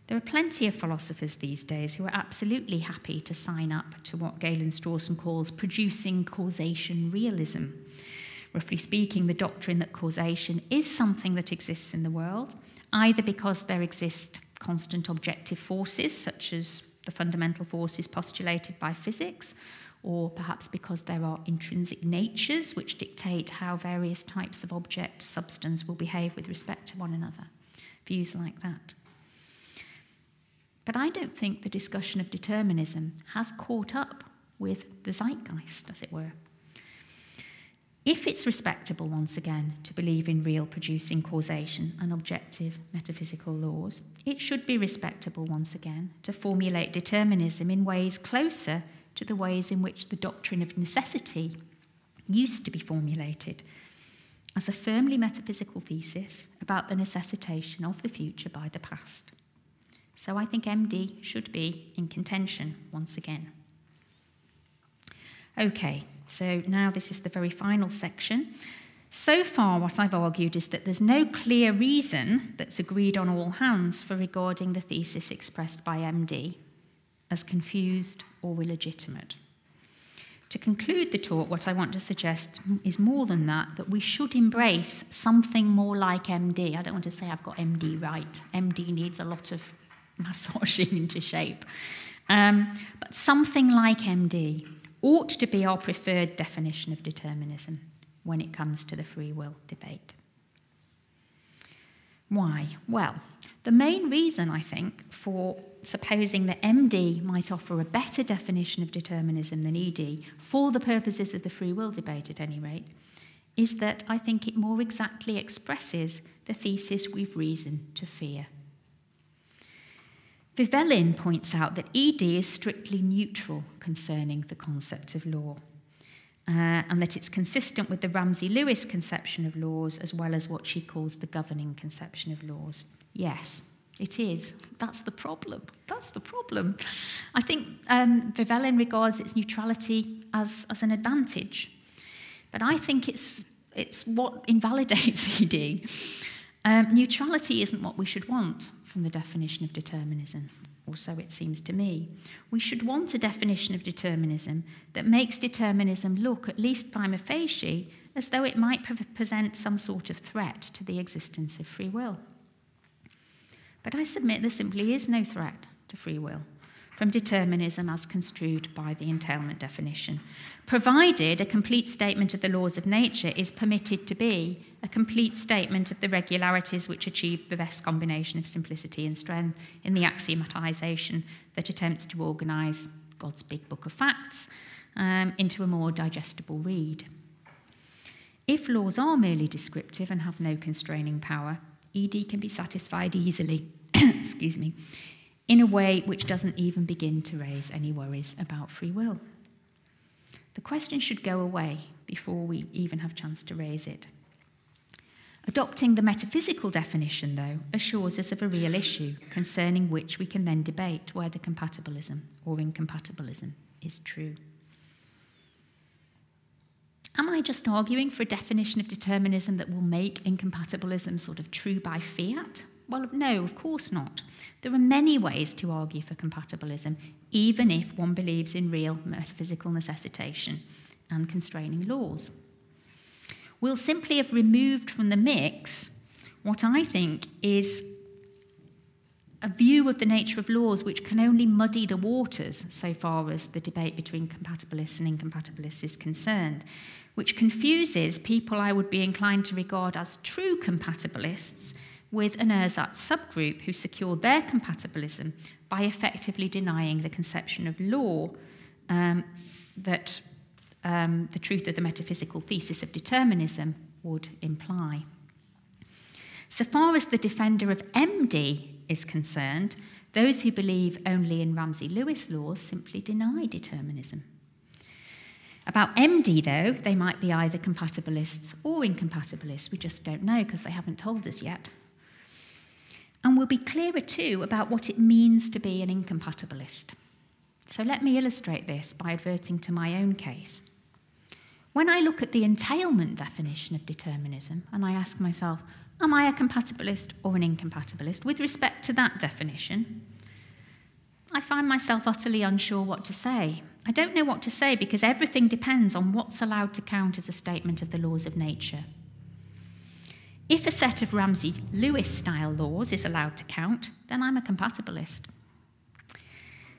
There are plenty of philosophers these days who are absolutely happy to sign up to what Galen Strawson calls producing causation realism. Roughly speaking, the doctrine that causation is something that exists in the world, either because there exist constant objective forces, such as the fundamental forces postulated by physics, or perhaps because there are intrinsic natures which dictate how various types of object substance will behave with respect to one another. Views like that. But I don't think the discussion of determinism has caught up with the zeitgeist, as it were. If it's respectable, once again, to believe in real producing causation and objective metaphysical laws, it should be respectable, once again, to formulate determinism in ways closer to the ways in which the doctrine of necessity used to be formulated as a firmly metaphysical thesis about the necessitation of the future by the past. So I think MD should be in contention once again. Okay, so now this is the very final section. So far, what I've argued is that there's no clear reason that's agreed on all hands for regarding the thesis expressed by MD as confused or illegitimate. To conclude the talk, what I want to suggest is more than that, that we should embrace something more like MD. I don't want to say I've got MD right. MD needs a lot of massaging into shape. Um, but something like MD ought to be our preferred definition of determinism when it comes to the free will debate. Why? Well, the main reason, I think, for supposing that MD might offer a better definition of determinism than ED, for the purposes of the free will debate at any rate, is that I think it more exactly expresses the thesis we've reason to fear. Vihvelin points out that ED is strictly neutral concerning the concept of law, uh, and that it's consistent with the Ramsey Lewis conception of laws as well as what she calls the governing conception of laws. Yes, it is. That's the problem. That's the problem. I think um, Vihvelin regards its neutrality as, as an advantage. But I think it's, it's what invalidates ED. Um, neutrality isn't what we should want from the definition of determinism, or so it seems to me. We should want a definition of determinism that makes determinism look, at least prima facie, as though it might pre present some sort of threat to the existence of free will. But I submit there simply is no threat to free will. from determinism as construed by the entailment definition, provided a complete statement of the laws of nature is permitted to be a complete statement of the regularities which achieve the best combination of simplicity and strength in the axiomatization that attempts to organize God's big book of facts um, into a more digestible read. If laws are merely descriptive and have no constraining power, ED can be satisfied easily, excuse me, in a way which doesn't even begin to raise any worries about free will. The question should go away before we even have chance to raise it. Adopting the metaphysical definition, though, assures us of a real issue concerning which we can then debate whether compatibilism or incompatibilism is true. Am I just arguing for a definition of determinism that will make incompatibilism sort of true by fiat? Well, no, of course not. There are many ways to argue for compatibilism, even if one believes in real metaphysical necessitation and constraining laws. We'll simply have removed from the mix what I think is a view of the nature of laws which can only muddy the waters so far as the debate between compatibilists and incompatibilists is concerned, which confuses people I would be inclined to regard as true compatibilists with an ersatz subgroup who secured their compatibilism by effectively denying the conception of law um, that um, the truth of the metaphysical thesis of determinism would imply. So far as the defender of MD is concerned, those who believe only in Ramsey Lewis laws simply deny determinism. About MD, though, they might be either compatibilists or incompatibilists. We just don't know because they haven't told us yet. And we'll be clearer too about what it means to be an incompatibilist. So let me illustrate this by adverting to my own case. When I look at the entailment definition of determinism and I ask myself, am I a compatibilist or an incompatibilist with respect to that definition? I find myself utterly unsure what to say. I don't know what to say because everything depends on what's allowed to count as a statement of the laws of nature. If a set of Ramsey Lewis style laws is allowed to count, then I'm a compatibilist.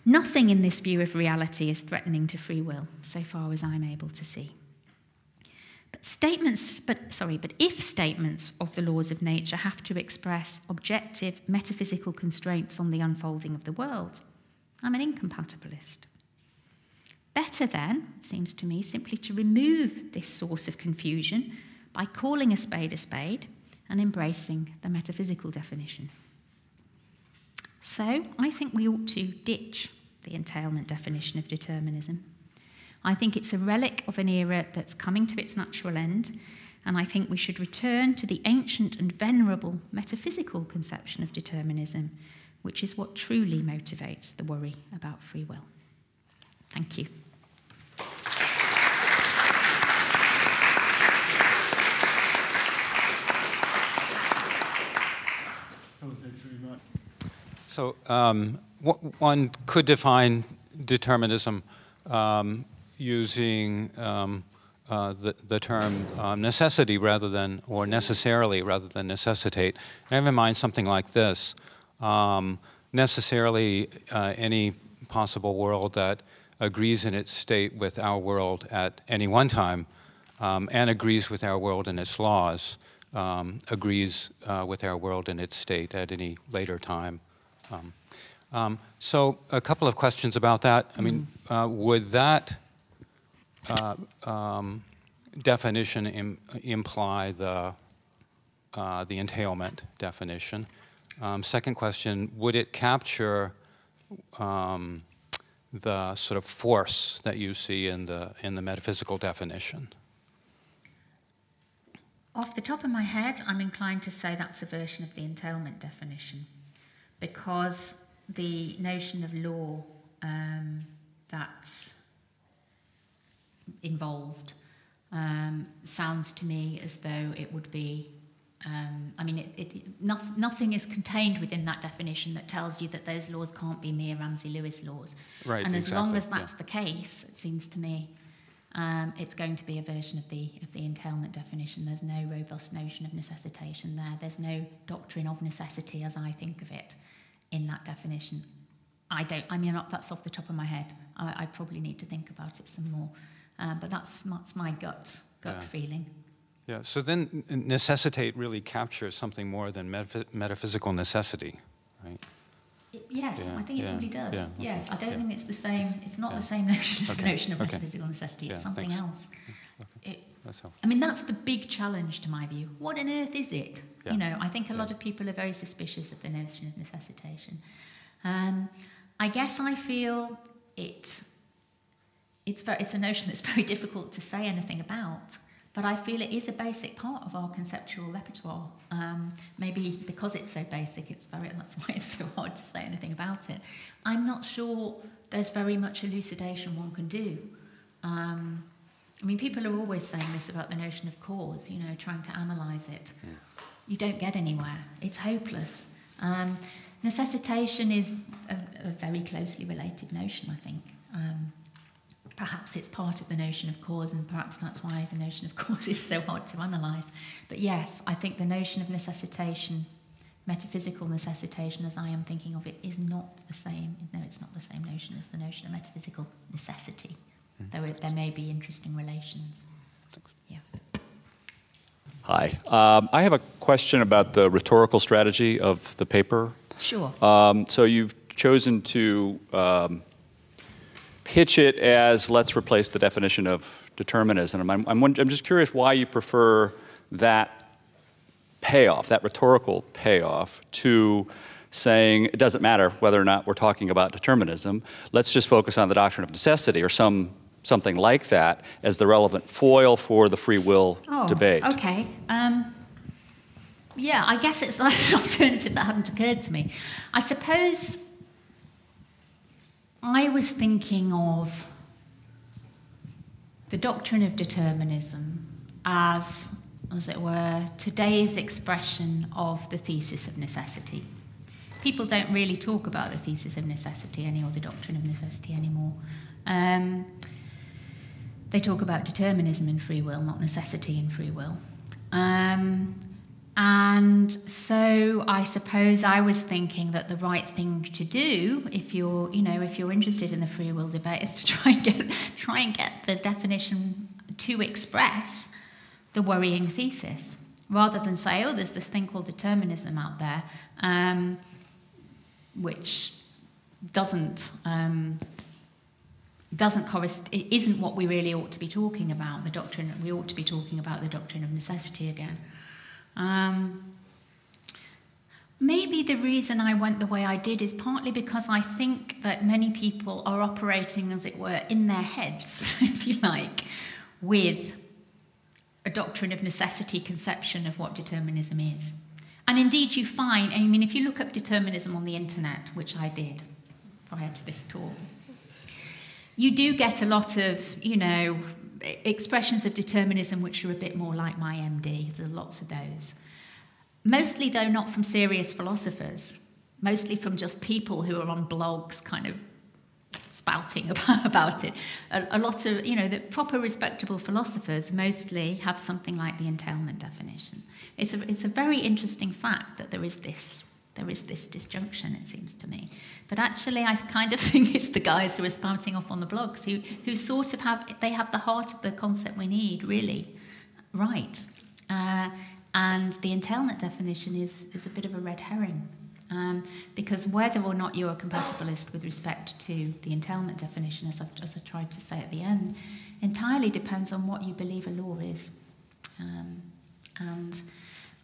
Nothing in this view of reality is threatening to free will, so far as I'm able to see. But statements, but sorry, but if statements of the laws of nature have to express objective metaphysical constraints on the unfolding of the world, I'm an incompatibilist. Better then, it seems to me, simply to remove this source of confusion by calling a spade a spade and embracing the metaphysical definition. So I think we ought to ditch the entailment definition of determinism. I think it's a relic of an era that's coming to its natural end, and I think we should return to the ancient and venerable metaphysical conception of determinism, which is what truly motivates the worry about free will. Thank you. So um, one could define determinism um, using um, uh, the, the, term um, necessity rather than, or necessarily rather than necessitate. I have in mind something like this. Um, necessarily uh, any possible world that agrees in its state with our world at any one time um, and agrees with our world and its laws, um, agrees uh, with our world and its state at any later time. Um, um, so a couple of questions about that. I mean, mm-hmm. uh, would that uh, um, definition Im imply the uh, the entailment definition? Um, second question: Would it capture um, the sort of force that you see in the in the metaphysical definition? Off the top of my head, I'm inclined to say that's a version of the entailment definition because the notion of law um, that's involved um, sounds to me as though it would be. Um, I mean, it, it, no, nothing is contained within that definition that tells you that those laws can't be mere Ramsey Lewis laws. Right. And as exactly, long as that's yeah. the case, it seems to me um, it's going to be a version of the of the entailment definition. There's no robust notion of necessitation there. There's no doctrine of necessity as I think of it in that definition. I don't. I mean, that's off the top of my head. I, I probably need to think about it some more. Um, but that's that's my gut gut yeah. feeling. Yeah. So then, necessitate really captures something more than metaphysical necessity, right? yes, yeah, I think it yeah, probably does. Okay, yes, I don't think it's the same. It's not the same notion as okay, the notion of okay. metaphysical necessity. It's something thanks. else. It, I mean, that's the big challenge to my view. What on earth is it? You know, I think a lot of people are very suspicious of the notion of necessitation. Um, I guess I feel it. It's, very, it's a notion that's very difficult to say anything about. But I feel it is a basic part of our conceptual repertoire. Um, maybe because it's so basic, it's very that's why it's so hard to say anything about it. I'm not sure there's very much elucidation one can do. Um, I mean, people are always saying this about the notion of cause, you know, trying to analyse it. Yeah. You don't get anywhere. It's hopeless. Um, necessitation is a, a, very closely related notion, I think. Um, perhaps it's part of the notion of cause, and perhaps that's why the notion of cause is so hard to analyse. But yes, I think the notion of necessitation, metaphysical necessitation, as I am thinking of it, is not the same. No, it's not the same notion as the notion of metaphysical necessity, though there may be interesting relations. Yeah. Hi. Um, I have a question about the rhetorical strategy of the paper. Sure. Um, so you've chosen to um, pitch it as let's replace the definition of determinism. I'm, I'm, I'm just curious why you prefer that payoff, that rhetorical payoff, to saying it doesn't matter whether or not we're talking about determinism, let's just focus on the doctrine of necessity or some something like that as the relevant foil for the free will oh, debate. Okay. Um, yeah, I guess it's like an alternative that hadn't occurred to me. I suppose I was thinking of the doctrine of determinism as, as it were, today's expression of the thesis of necessity. People don't really talk about the thesis of necessity any or the doctrine of necessity anymore. Um, they talk about determinism in free will, not necessity in free will. Um, and so I suppose I was thinking that the right thing to do, if you're, you know, if you're interested in the free will debate, is to try and get try and get the definition to express the worrying thesis, rather than say, oh, there's this thing called determinism out there, um, which doesn't um, doesn't correspond, it isn't what we really ought to be talking about. The doctrine we ought to be talking about the doctrine of necessity again. Um, maybe the reason I went the way I did is partly because I think that many people are operating, as it were, in their heads, if you like, with a doctrine of necessity conception of what determinism is. And indeed, you find, I mean, if you look up determinism on the internet, which I did prior to this talk, you do get a lot of, you know, expressions of determinism which are a bit more like my MD. There are lots of those. Mostly, though, not from serious philosophers, mostly from just people who are on blogs kind of spouting about, about it. A, a, lot of, you know, the proper respectable philosophers mostly have something like the entailment definition. It's a, it's a very interesting fact that there is this there is this disjunction, it seems to me. But actually, I kind of think it's the guys who are spouting off on the blogs who, who sort of have, they have the heart of the concept we need, really, right. Uh, and the entailment definition is, is a bit of a red herring. Um, because whether or not you're a compatibilist with respect to the entailment definition, as, I've, as I tried to say at the end, entirely depends on what you believe a law is. Um, and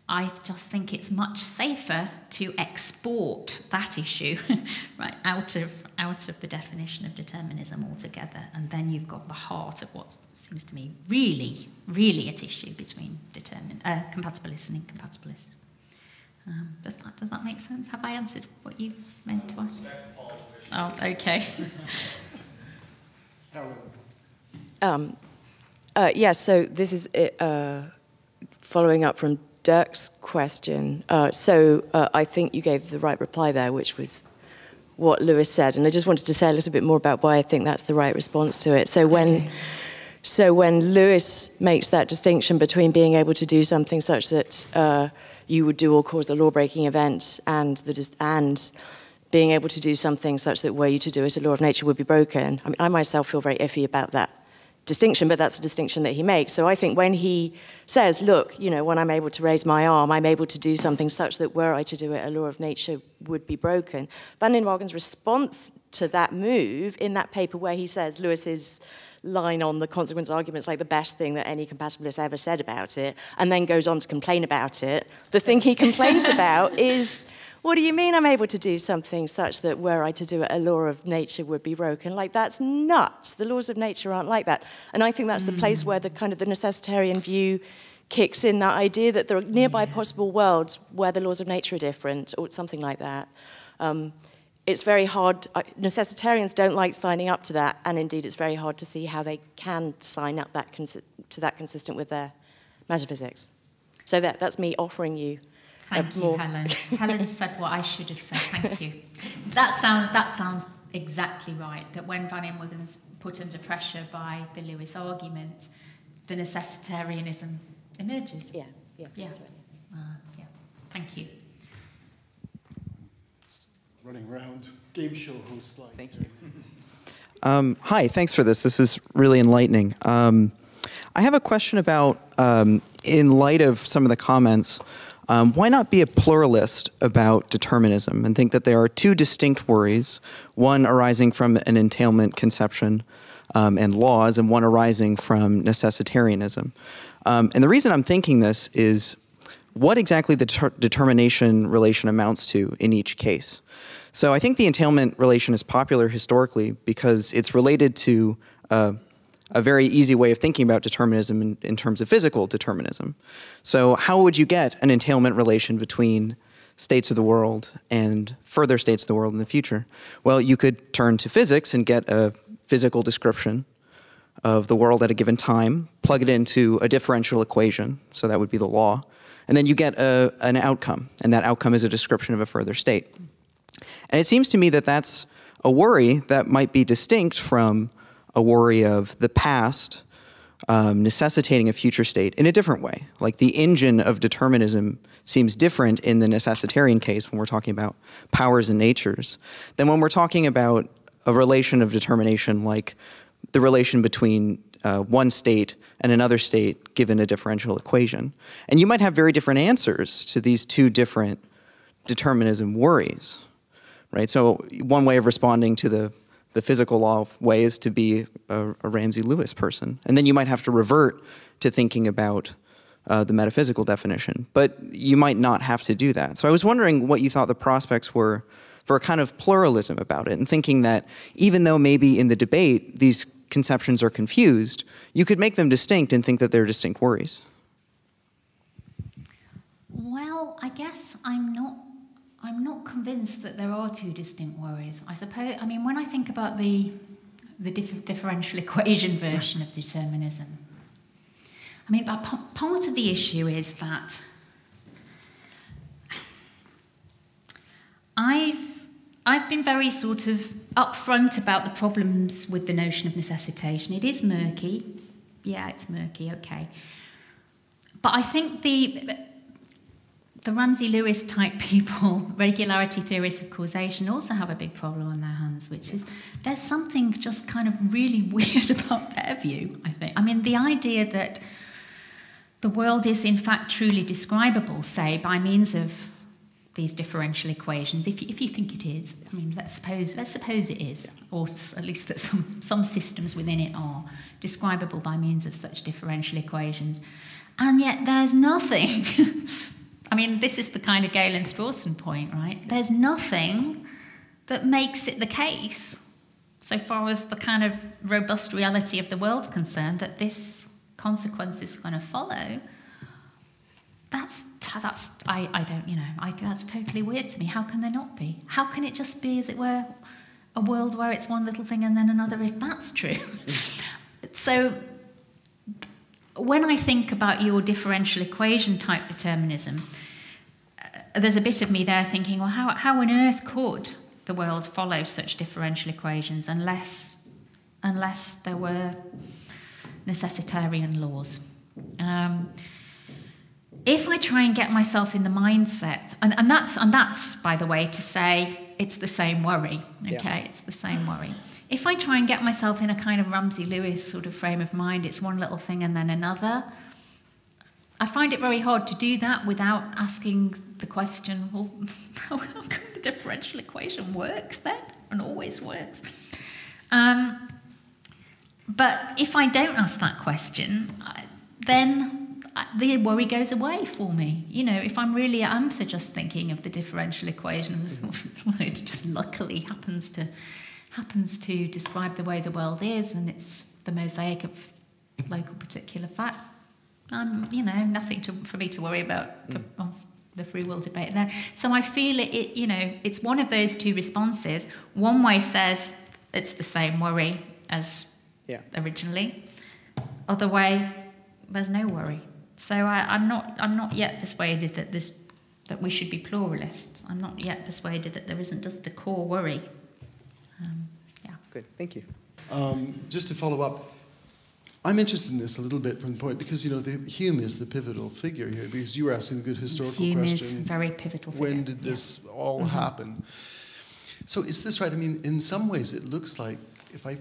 I just think it's much safer to export that issue right out of out of the definition of determinism altogether, and then you've got the heart of what seems to me really, really at issue between determin- uh, compatibilists and incompatibilists. Um, does that does that make sense? Have I answered what you meant to ask? Oh, okay. um, uh, yes. Yeah, so this is uh, following up from Dirk's question, uh, so uh, I think you gave the right reply there, which was what Lewis said, and I just wanted to say a little bit more about why I think that's the right response to it. So when, so when Lewis makes that distinction between being able to do something such that uh, you would do or cause a law-breaking event and the and being able to do something such that were you to do it, a law of nature would be broken. I mean, I myself feel very iffy about that distinction, but that's a distinction that he makes. So I think when he says, look, you know, when I'm able to raise my arm, I'm able to do something such that were I to do it, a law of nature would be broken. Van den Inwagen's response to that move in that paper where he says Lewis's line on the consequence arguments like the best thing that any compatibilist ever said about it, and then goes on to complain about it. The thing he complains about is what do you mean I'm able to do something such that were I to do it, a law of nature would be broken? Like, that's nuts. The laws of nature aren't like that. And I think that's mm. the place mm. where the kind of the necessitarian view kicks in that idea that there are nearby yeah. possible worlds where the laws of nature are different, or something like that. Um, it's very hard, necessitarians don't like signing up to that, and indeed it's very hard to see how they can sign up that to that consistent with their metaphysics. So that, that's me offering you Thank you, Helen. Helen said what I should have said. Thank you. That sounds that sounds exactly right. That when Van Inwagen's put under pressure by the Lewis argument, the necessitarianism emerges. Yeah, yeah, yeah. Right. Uh, yeah. Thank you. Running around, game show host like. Thank you. Um, hi, thanks for this. This is really enlightening. Um, I have a question about, um, in light of some of the comments, um, why not be a pluralist about determinism and think that there are two distinct worries, one arising from an entailment conception um, and laws, and one arising from necessitarianism? Um, and the reason I'm thinking this is what exactly the determination relation amounts to in each case. So I think the entailment relation is popular historically because it's related to uh, a very easy way of thinking about determinism in, in, terms of physical determinism. So, how would you get an entailment relation between states of the world and further states of the world in the future? Well, you could turn to physics and get a physical description of the world at a given time, plug it into a differential equation, so that would be the law, and then you get a, an outcome, and that outcome is a description of a further state. And it seems to me that that's a worry that might be distinct from a worry of the past um, necessitating a future state in a different way. Like the engine of determinism seems different in the necessitarian case when we're talking about powers and natures than when we're talking about a relation of determination like the relation between uh, one state and another state given a differential equation. And you might have very different answers to these two different determinism worries, right? So one way of responding to the the physical law way is to be a, a Ramsey Lewis person. And then you might have to revert to thinking about uh, the metaphysical definition. But you might not have to do that. So I was wondering what you thought the prospects were for a kind of pluralism about it, and thinking that even though maybe in the debate these conceptions are confused, you could make them distinct and think that they're distinct worries. Well, I guess I'm not I'm not convinced that there are two distinct worries. I suppose, I mean, when I think about the, the dif- differential equation version of determinism, I mean, part of the issue is that I've, I've been very sort of upfront about the problems with the notion of necessitation. It is murky. Yeah, it's murky, okay. But I think the the Ramsey Lewis type people, regularity theorists of causation, also have a big problem on their hands, which is there's something just kind of really weird about their view, I think. I mean, the idea that the world is in fact truly describable, say, by means of these differential equations, if you, if you think it is, I mean, let's suppose, let's suppose it is, or at least that some, some systems within it are describable by means of such differential equations. And yet there's nothing I mean, this is the kind of Galen Strawson point, right? There's nothing that makes it the case, so far as the kind of robust reality of the world's concerned, that this consequence is going to follow. That's that's I, I don't you know I, that's totally weird to me. How can there not be? How can it just be, as it were, a world where it's one little thing and then another if that's true? so when I think about your differential equation type determinism, there's a bit of me there thinking, well, how, how on earth could the world follow such differential equations unless, unless there were necessitarian laws? Um, if I try and get myself in the mindset, and, and, that's, and that's, by the way, to say it's the same worry. Okay, yeah. it's the same worry. If I try and get myself in a kind of Ramsey Lewis sort of frame of mind, it's one little thing and then another. I find it very hard to do that without asking the question, well, how come the differential equation works then and always works? Um, but if I don't ask that question, then the worry goes away for me. You know, if I'm really am for just thinking of the differential equation, it just luckily happens to happens to describe the way the world is, and it's the mosaic of local particular fact. Um, you know, nothing to, for me to worry about mm. the free will debate there. So I feel it, it, you know, it's one of those two responses. One way says it's the same worry as yeah. originally. Other way, there's no worry. So I, am not I'm not yet persuaded that this that we should be pluralists. I'm not yet persuaded that there isn't just a core worry. Um, yeah. Good. Thank you. Um, just to follow up, I'm interested in this a little bit from the point because you know the, Hume is the pivotal figure here because you were asking a good historical Hume question. Is very pivotal. Figure. When did this yeah. all mm-hmm. happen? So is this right? I mean, in some ways, it looks like if I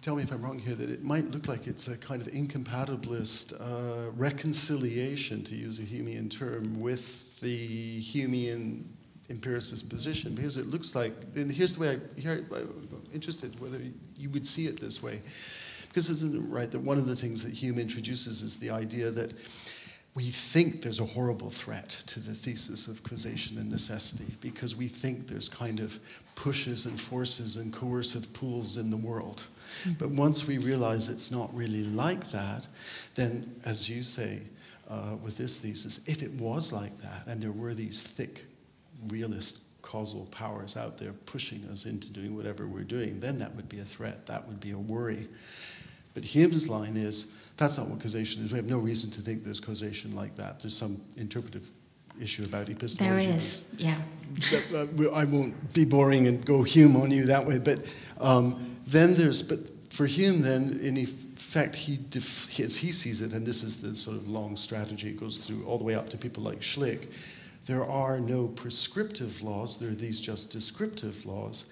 tell me if I'm wrong here, that it might look like it's a kind of incompatibilist uh, reconciliation, to use a Humean term, with the Humean empiricist position, because it looks like, and here's the way I, here, I'm interested whether you would see it this way. Because isn't it right that one of the things that Hume introduces is the idea that we think there's a horrible threat to the thesis of causation and necessity because we think there's kind of pushes and forces and coercive pulls in the world. Mm-hmm. But once we realize it's not really like that, then, as you say uh, with this thesis, if it was like that and there were these thick realist causal powers out there pushing us into doing whatever we're doing, then that would be a threat, that would be a worry. But Hume's line is that's not what causation is. We have no reason to think there's causation like that. There's some interpretive issue about epistemology. There is, yeah. uh, I won't be boring and go Hume on you that way, but um, then there's, but for Hume, then in effect, he def, as he sees it, and this is the sort of long strategy, it goes through all the way up to people like Schlick. There are no prescriptive laws. There are these just descriptive laws.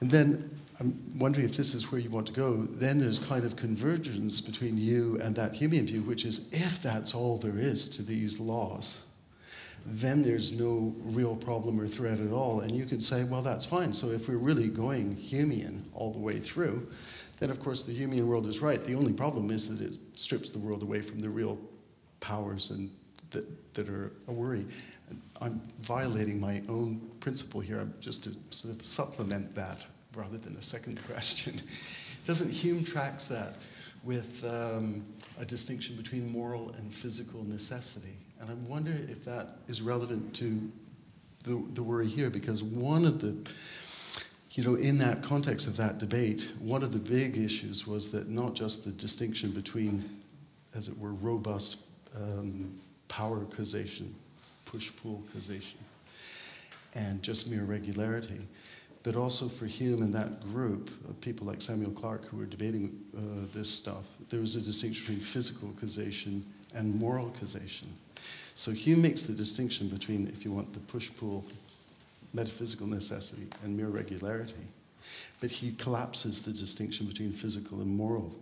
And then I'm wondering if this is where you want to go. Then there's kind of convergence between you and that Humean view, which is if that's all there is to these laws, then there's no real problem or threat at all. And you can say, well, that's fine. So if we're really going Humean all the way through, then of course the Humean world is right. The only problem is that it strips the world away from the real powers and that, that are a worry. I'm violating my own principle here, I'm just to sort of supplement that rather than a second question. Doesn't Hume tracks that with um, a distinction between moral and physical necessity? And I wonder if that is relevant to the, the worry here, because one of the, you know, in that context of that debate, one of the big issues was that not just the distinction between, as it were, robust um, power causation, push pull causation, and just mere regularity, but also for Hume and that group of people like Samuel Clarke who were debating uh, this stuff, there was a distinction between physical causation and moral causation. So Hume makes the distinction between, if you want, the push pull metaphysical necessity and mere regularity. But he collapses the distinction between physical and moral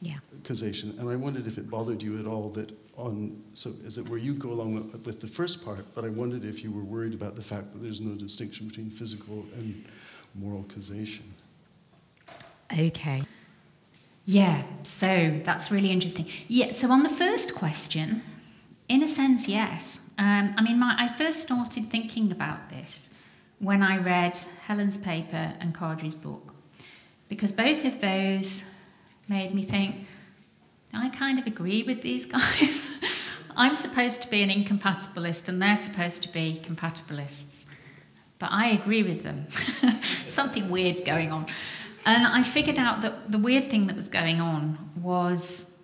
yeah. causation. And I wondered if it bothered you at all that on, so as it were, you go along with, with the first part, but I wondered if you were worried about the fact that there's no distinction between physical and moral causation. Okay. Yeah, so that's really interesting. Yeah, so on the first question, in a sense, yes. Um, I mean, my, I first started thinking about this when I read Helen's paper and Kadri's book, because both of those made me think, I kind of agree with these guys. I'm supposed to be an incompatibilist and they're supposed to be compatibilists. But I agree with them. Something weird's going on. And I figured out that the weird thing that was going on was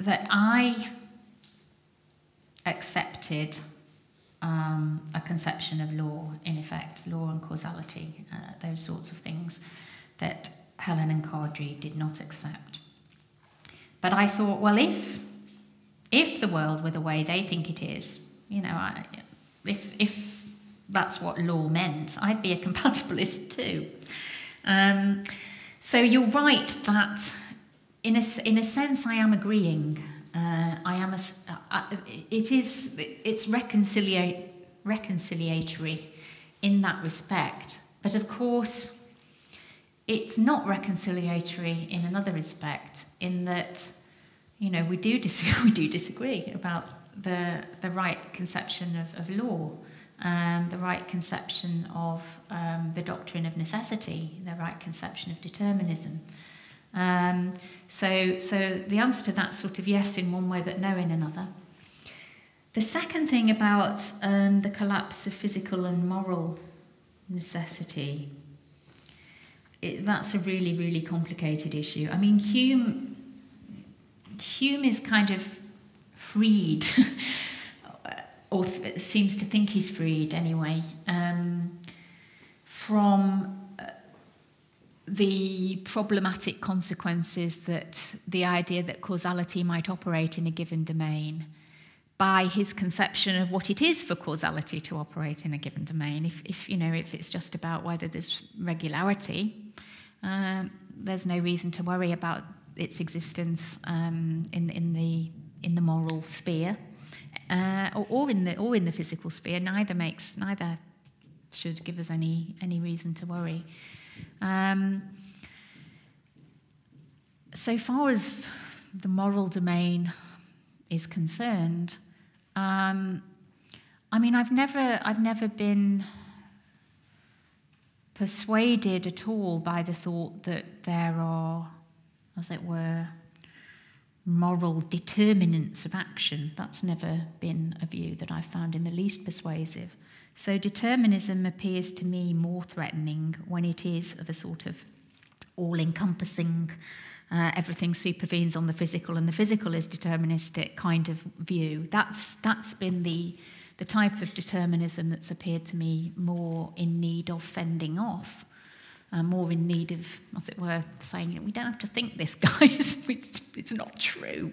that I accepted um, a conception of law, in effect, law and causality, uh, those sorts of things that Helen and Kadri did not accept. But I thought, well, if if the world were the way they think it is, you know, I, if if that's what law meant. I'd be a compatibilist too. Um, so you're right that, in a, in a sense, I am agreeing. Uh, I am. A, uh, it is. It's reconcilia- reconciliatory in that respect, but of course, it's not reconciliatory in another respect. In that, you know, we do dis- we do disagree about the the right conception of, of law um, the right conception of um, the doctrine of necessity, the right conception of determinism. Um, so, so the answer to that sort of yes in one way but no in another. The second thing about um, the collapse of physical and moral necessity, it, that's a really, really complicated issue. I mean, Hume, Hume is kind of freed or seems to think he's freed anyway, um, from uh, the problematic consequences that the idea that causality might operate in a given domain by his conception of what it is for causality to operate in a given domain. If, if you know, if it's just about whether there's regularity, um, there's no reason to worry about its existence um, in, in, the, in the moral sphere uh, or, or, in the or in the physical sphere. Neither makes neither should give us any any reason to worry. Um, so far as the moral domain is concerned, um, I mean, I've never I've never been persuaded at all by the thought that there are, as it were, moral determinants of action. That's never been a view that I've found in the least persuasive. So determinism appears to me more threatening when it is of a sort of all encompassing, uh, everything supervenes on the physical and the physical is deterministic kind of view. That's, that's been the, the type of determinism that's appeared to me more in need of fending off uh, more in need of, as it were, saying, you know, we don't have to think this, guys. it's, it's not true.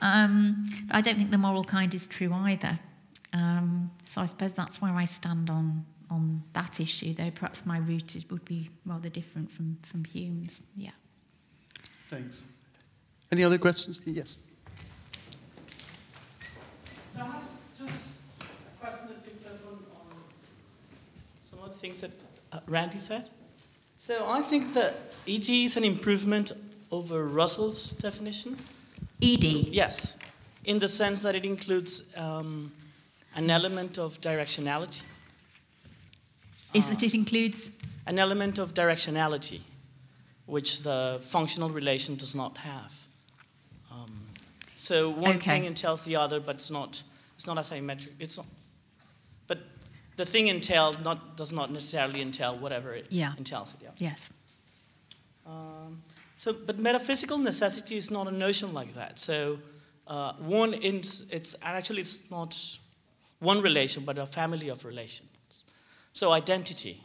Um, but I don't think the moral kind is true either. Um, so I suppose that's where I stand on, on that issue, though perhaps my route would be rather different from, from Hume's. Yeah. Thanks. Any other questions? Yes. So I have question that picks up on, on some of the things that uh, Randy said. So I think that ED is an improvement over Russell's definition. ED? Yes, in the sense that it includes um, an element of directionality. Is uh, that it includes? An element of directionality, which the functional relation does not have. Um, so one okay. thing entails the other, but it's not, it's not asymmetric. It's not, the thing entailed not, does not necessarily entail whatever it yeah. entails. Yeah. Yes. Um, so, but metaphysical necessity is not a notion like that. So, uh, one, it's, it's actually it's not one relation, but a family of relations. So, identity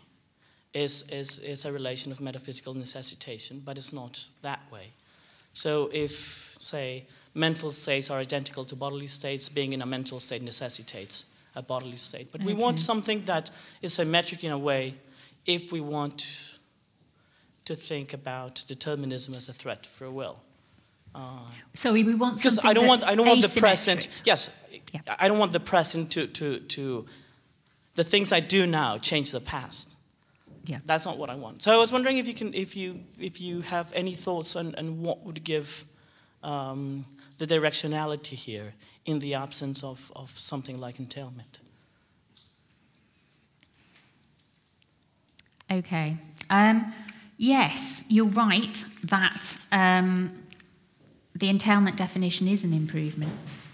is, is, is a relation of metaphysical necessitation, but it's not that way. So, if, say, mental states are identical to bodily states, being in a mental state necessitates a bodily state. But okay. we want something that is symmetric in a way if we want to think about determinism as a threat to free will. Uh, so we want because I don't want I don't want the present. Yes, yeah. I don't want the present to to to the things I do now change the past. Yeah, that's not what I want. So I was wondering if you can if you if you have any thoughts on, on what would give um, the directionality here in the absence of, of something like entailment. Okay. Um, yes, you're right that um, the entailment definition is an improvement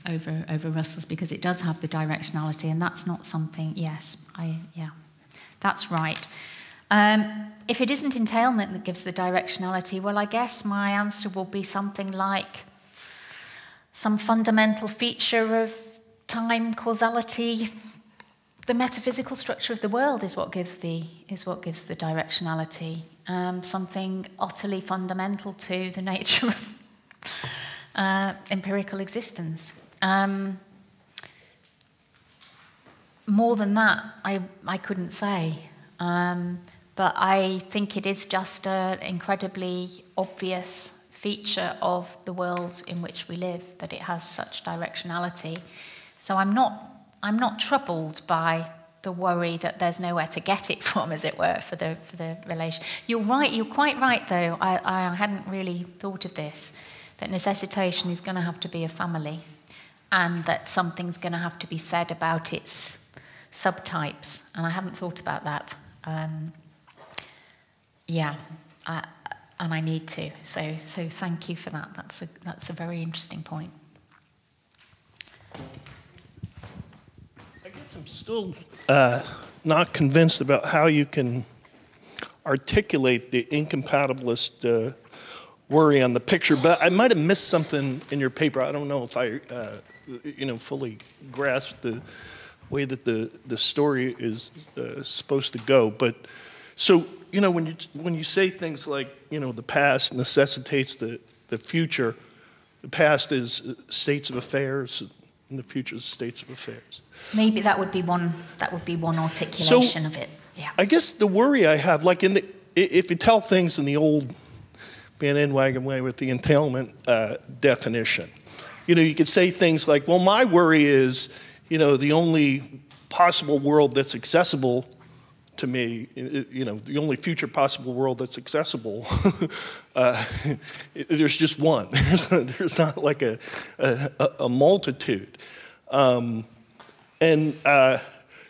over, over Russell's because it does have the directionality, and that's not something, yes, I, yeah, that's right. Um, if it isn't entailment that gives the directionality, well, I guess my answer will be something like some fundamental feature of time causality. The metaphysical structure of the world is what gives the, is what gives the directionality. Um, something utterly fundamental to the nature of uh, empirical existence. Um, more than that, I, I couldn't say. Um, but I think it is just an incredibly obvious feature of the world in which we live that it has such directionality. So I'm not, I'm not troubled by the worry that there's nowhere to get it from, as it were, for the, for the relation. You're right, you're quite right, though. I, I hadn't really thought of this that necessitation is going to have to be a family and that something's going to have to be said about its subtypes. And I haven't thought about that. Um, yeah, I, and I need to. So, so thank you for that. That's a, that's a very interesting point. I guess I'm still uh, not convinced about how you can articulate the incompatibilist uh, worry on the picture, but I might have missed something in your paper. I don't know if I, uh, you know, fully grasped the way that the, the story is uh, supposed to go. But so, you know, when you, when you say things like, you know, the past necessitates the, the future, the past is states of affairs, and the future is states of affairs. Maybe that would be one, that would be one articulation so, of it. Yeah. I guess the worry I have, like in the, if you tell things in the old van Inwagen way with the entailment uh, definition. You know, you could say things like, well, my worry is, you know, the only possible world that's accessible to me, you know, the only future possible world that's accessible, uh, there's just one. There's, there's not like a, a, a multitude. Um, and uh,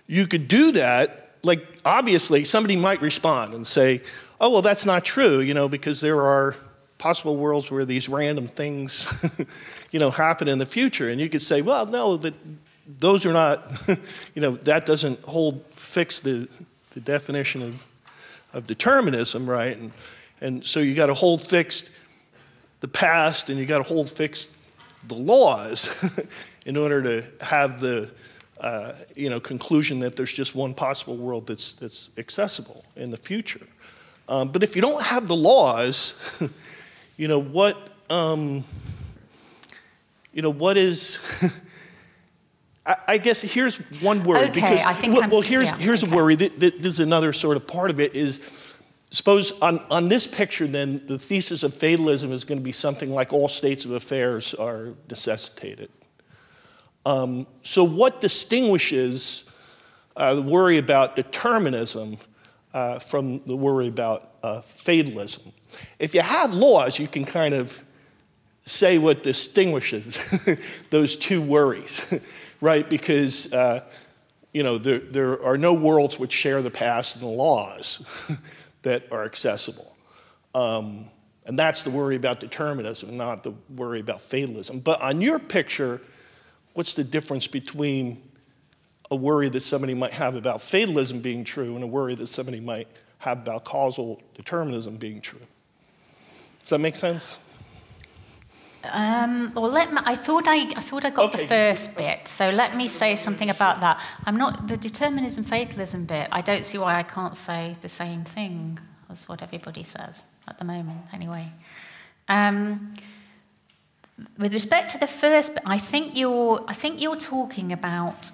you could do that, like, obviously, somebody might respond and say, oh, well, that's not true, you know, because there are possible worlds where these random things, you know, happen in the future. And you could say, well, no, but those are not, you know, that doesn't hold fix the, the definition of, of determinism, right? And, and so you got to hold fixed the past and you got to hold fixed the laws in order to have the, uh, you know, conclusion that there's just one possible world that's, that's accessible in the future. Um, but if you don't have the laws, you know, what, um, you know, what is, I, I, guess here's one worry. Okay, because, I think well, well here's, yeah, here's okay. a worry. That, that this is another sort of part of it is, suppose on, on this picture then, the thesis of fatalism is going to be something like all states of affairs are necessitated. Um, so what distinguishes uh, the worry about determinism uh, from the worry about uh, fatalism. If you have laws, you can kind of say what distinguishes those two worries, right? Because, uh, you know, there, there are no worlds which share the past and the laws that are accessible. Um, and that's the worry about determinism, not the worry about fatalism. But on your picture, what's the difference between a worry that somebody might have about fatalism being true and a worry that somebody might have about causal determinism being true. Does that make sense? Um, well, let me, I thought I, I thought I got okay. the first bit, so let me say something about that. I'm not the determinism fatalism bit. I don't see why I can't say the same thing as what everybody says at the moment, anyway. Um, with respect to the first bit, I think you're I think you're talking about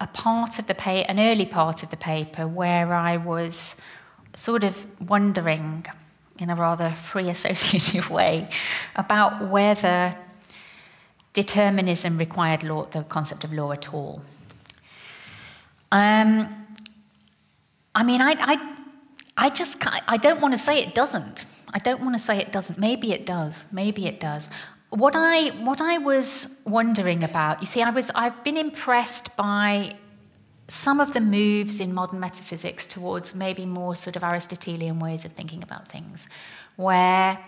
a part of the paper, an early part of the paper, where I was sort of wondering, in a rather free associative way, about whether determinism required law, the concept of law at all. Um, I mean, I, I, I just I don't want to say it doesn't. I don't want to say it doesn't. Maybe it does. Maybe it does what I what I was wondering about, you see, I was I've been impressed by some of the moves in modern metaphysics towards maybe more sort of Aristotelian ways of thinking about things, where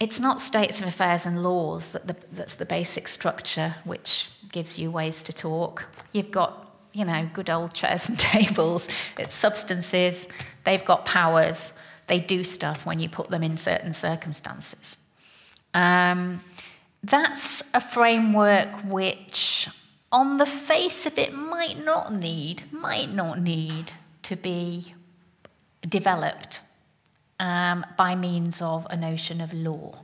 it's not states of affairs and laws that the, that's the basic structure which gives you ways to talk. You've got, you know, good old chairs and tables. It's substances. They've got powers. They do stuff when you put them in certain circumstances. Um, that's a framework which, on the face of it, might not need, might not need to be developed um, by means of a notion of law.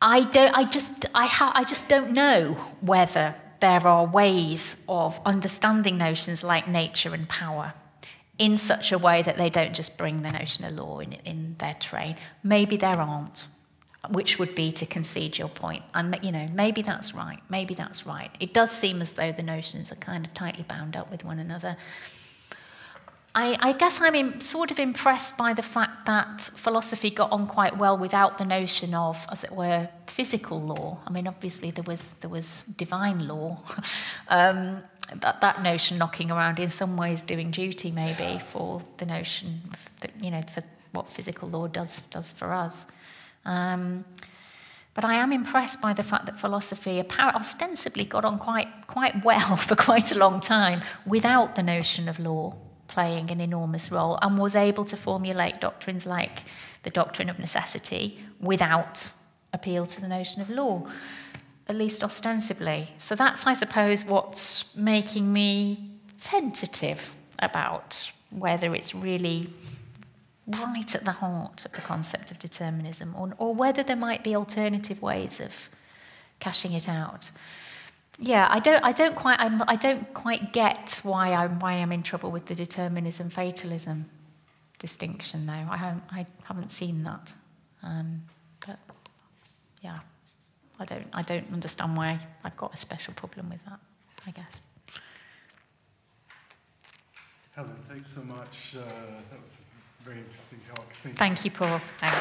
I don't. I just. I. Ha, I just don't know whether there are ways of understanding notions like nature and power in such a way that they don't just bring the notion of law in, in their train. Maybe there aren't, which would be to concede your point. And, you know, maybe that's right. Maybe that's right. It does seem as though the notions are kind of tightly bound up with one another. I, I guess I'm in, sort of impressed by the fact that philosophy got on quite well without the notion of, as it were, physical law. I mean, obviously there was there was divine law, um, that that notion knocking around in some ways doing duty maybe for the notion that you know for what physical law does does for us. Um, but I am impressed by the fact that philosophy ostensibly got on quite, quite well for quite a long time without the notion of law playing an enormous role and was able to formulate doctrines like the doctrine of necessity without appeal to the notion of law, at least ostensibly. So that's, I suppose, what's making me tentative about whether it's really right at the heart of the concept of determinism or, or whether there might be alternative ways of cashing it out. Yeah, I don't, I don't quite, I'm, I don't quite get why I'm, why I'm in trouble with the determinism fatalism distinction, though. I haven't, I haven't seen that. Um, but yeah, I don't, I don't understand why I've got a special problem with that. I guess. Helen, thanks so much. Uh, that was very interesting talk. Thank, Thank you. you, Paul. Thanks.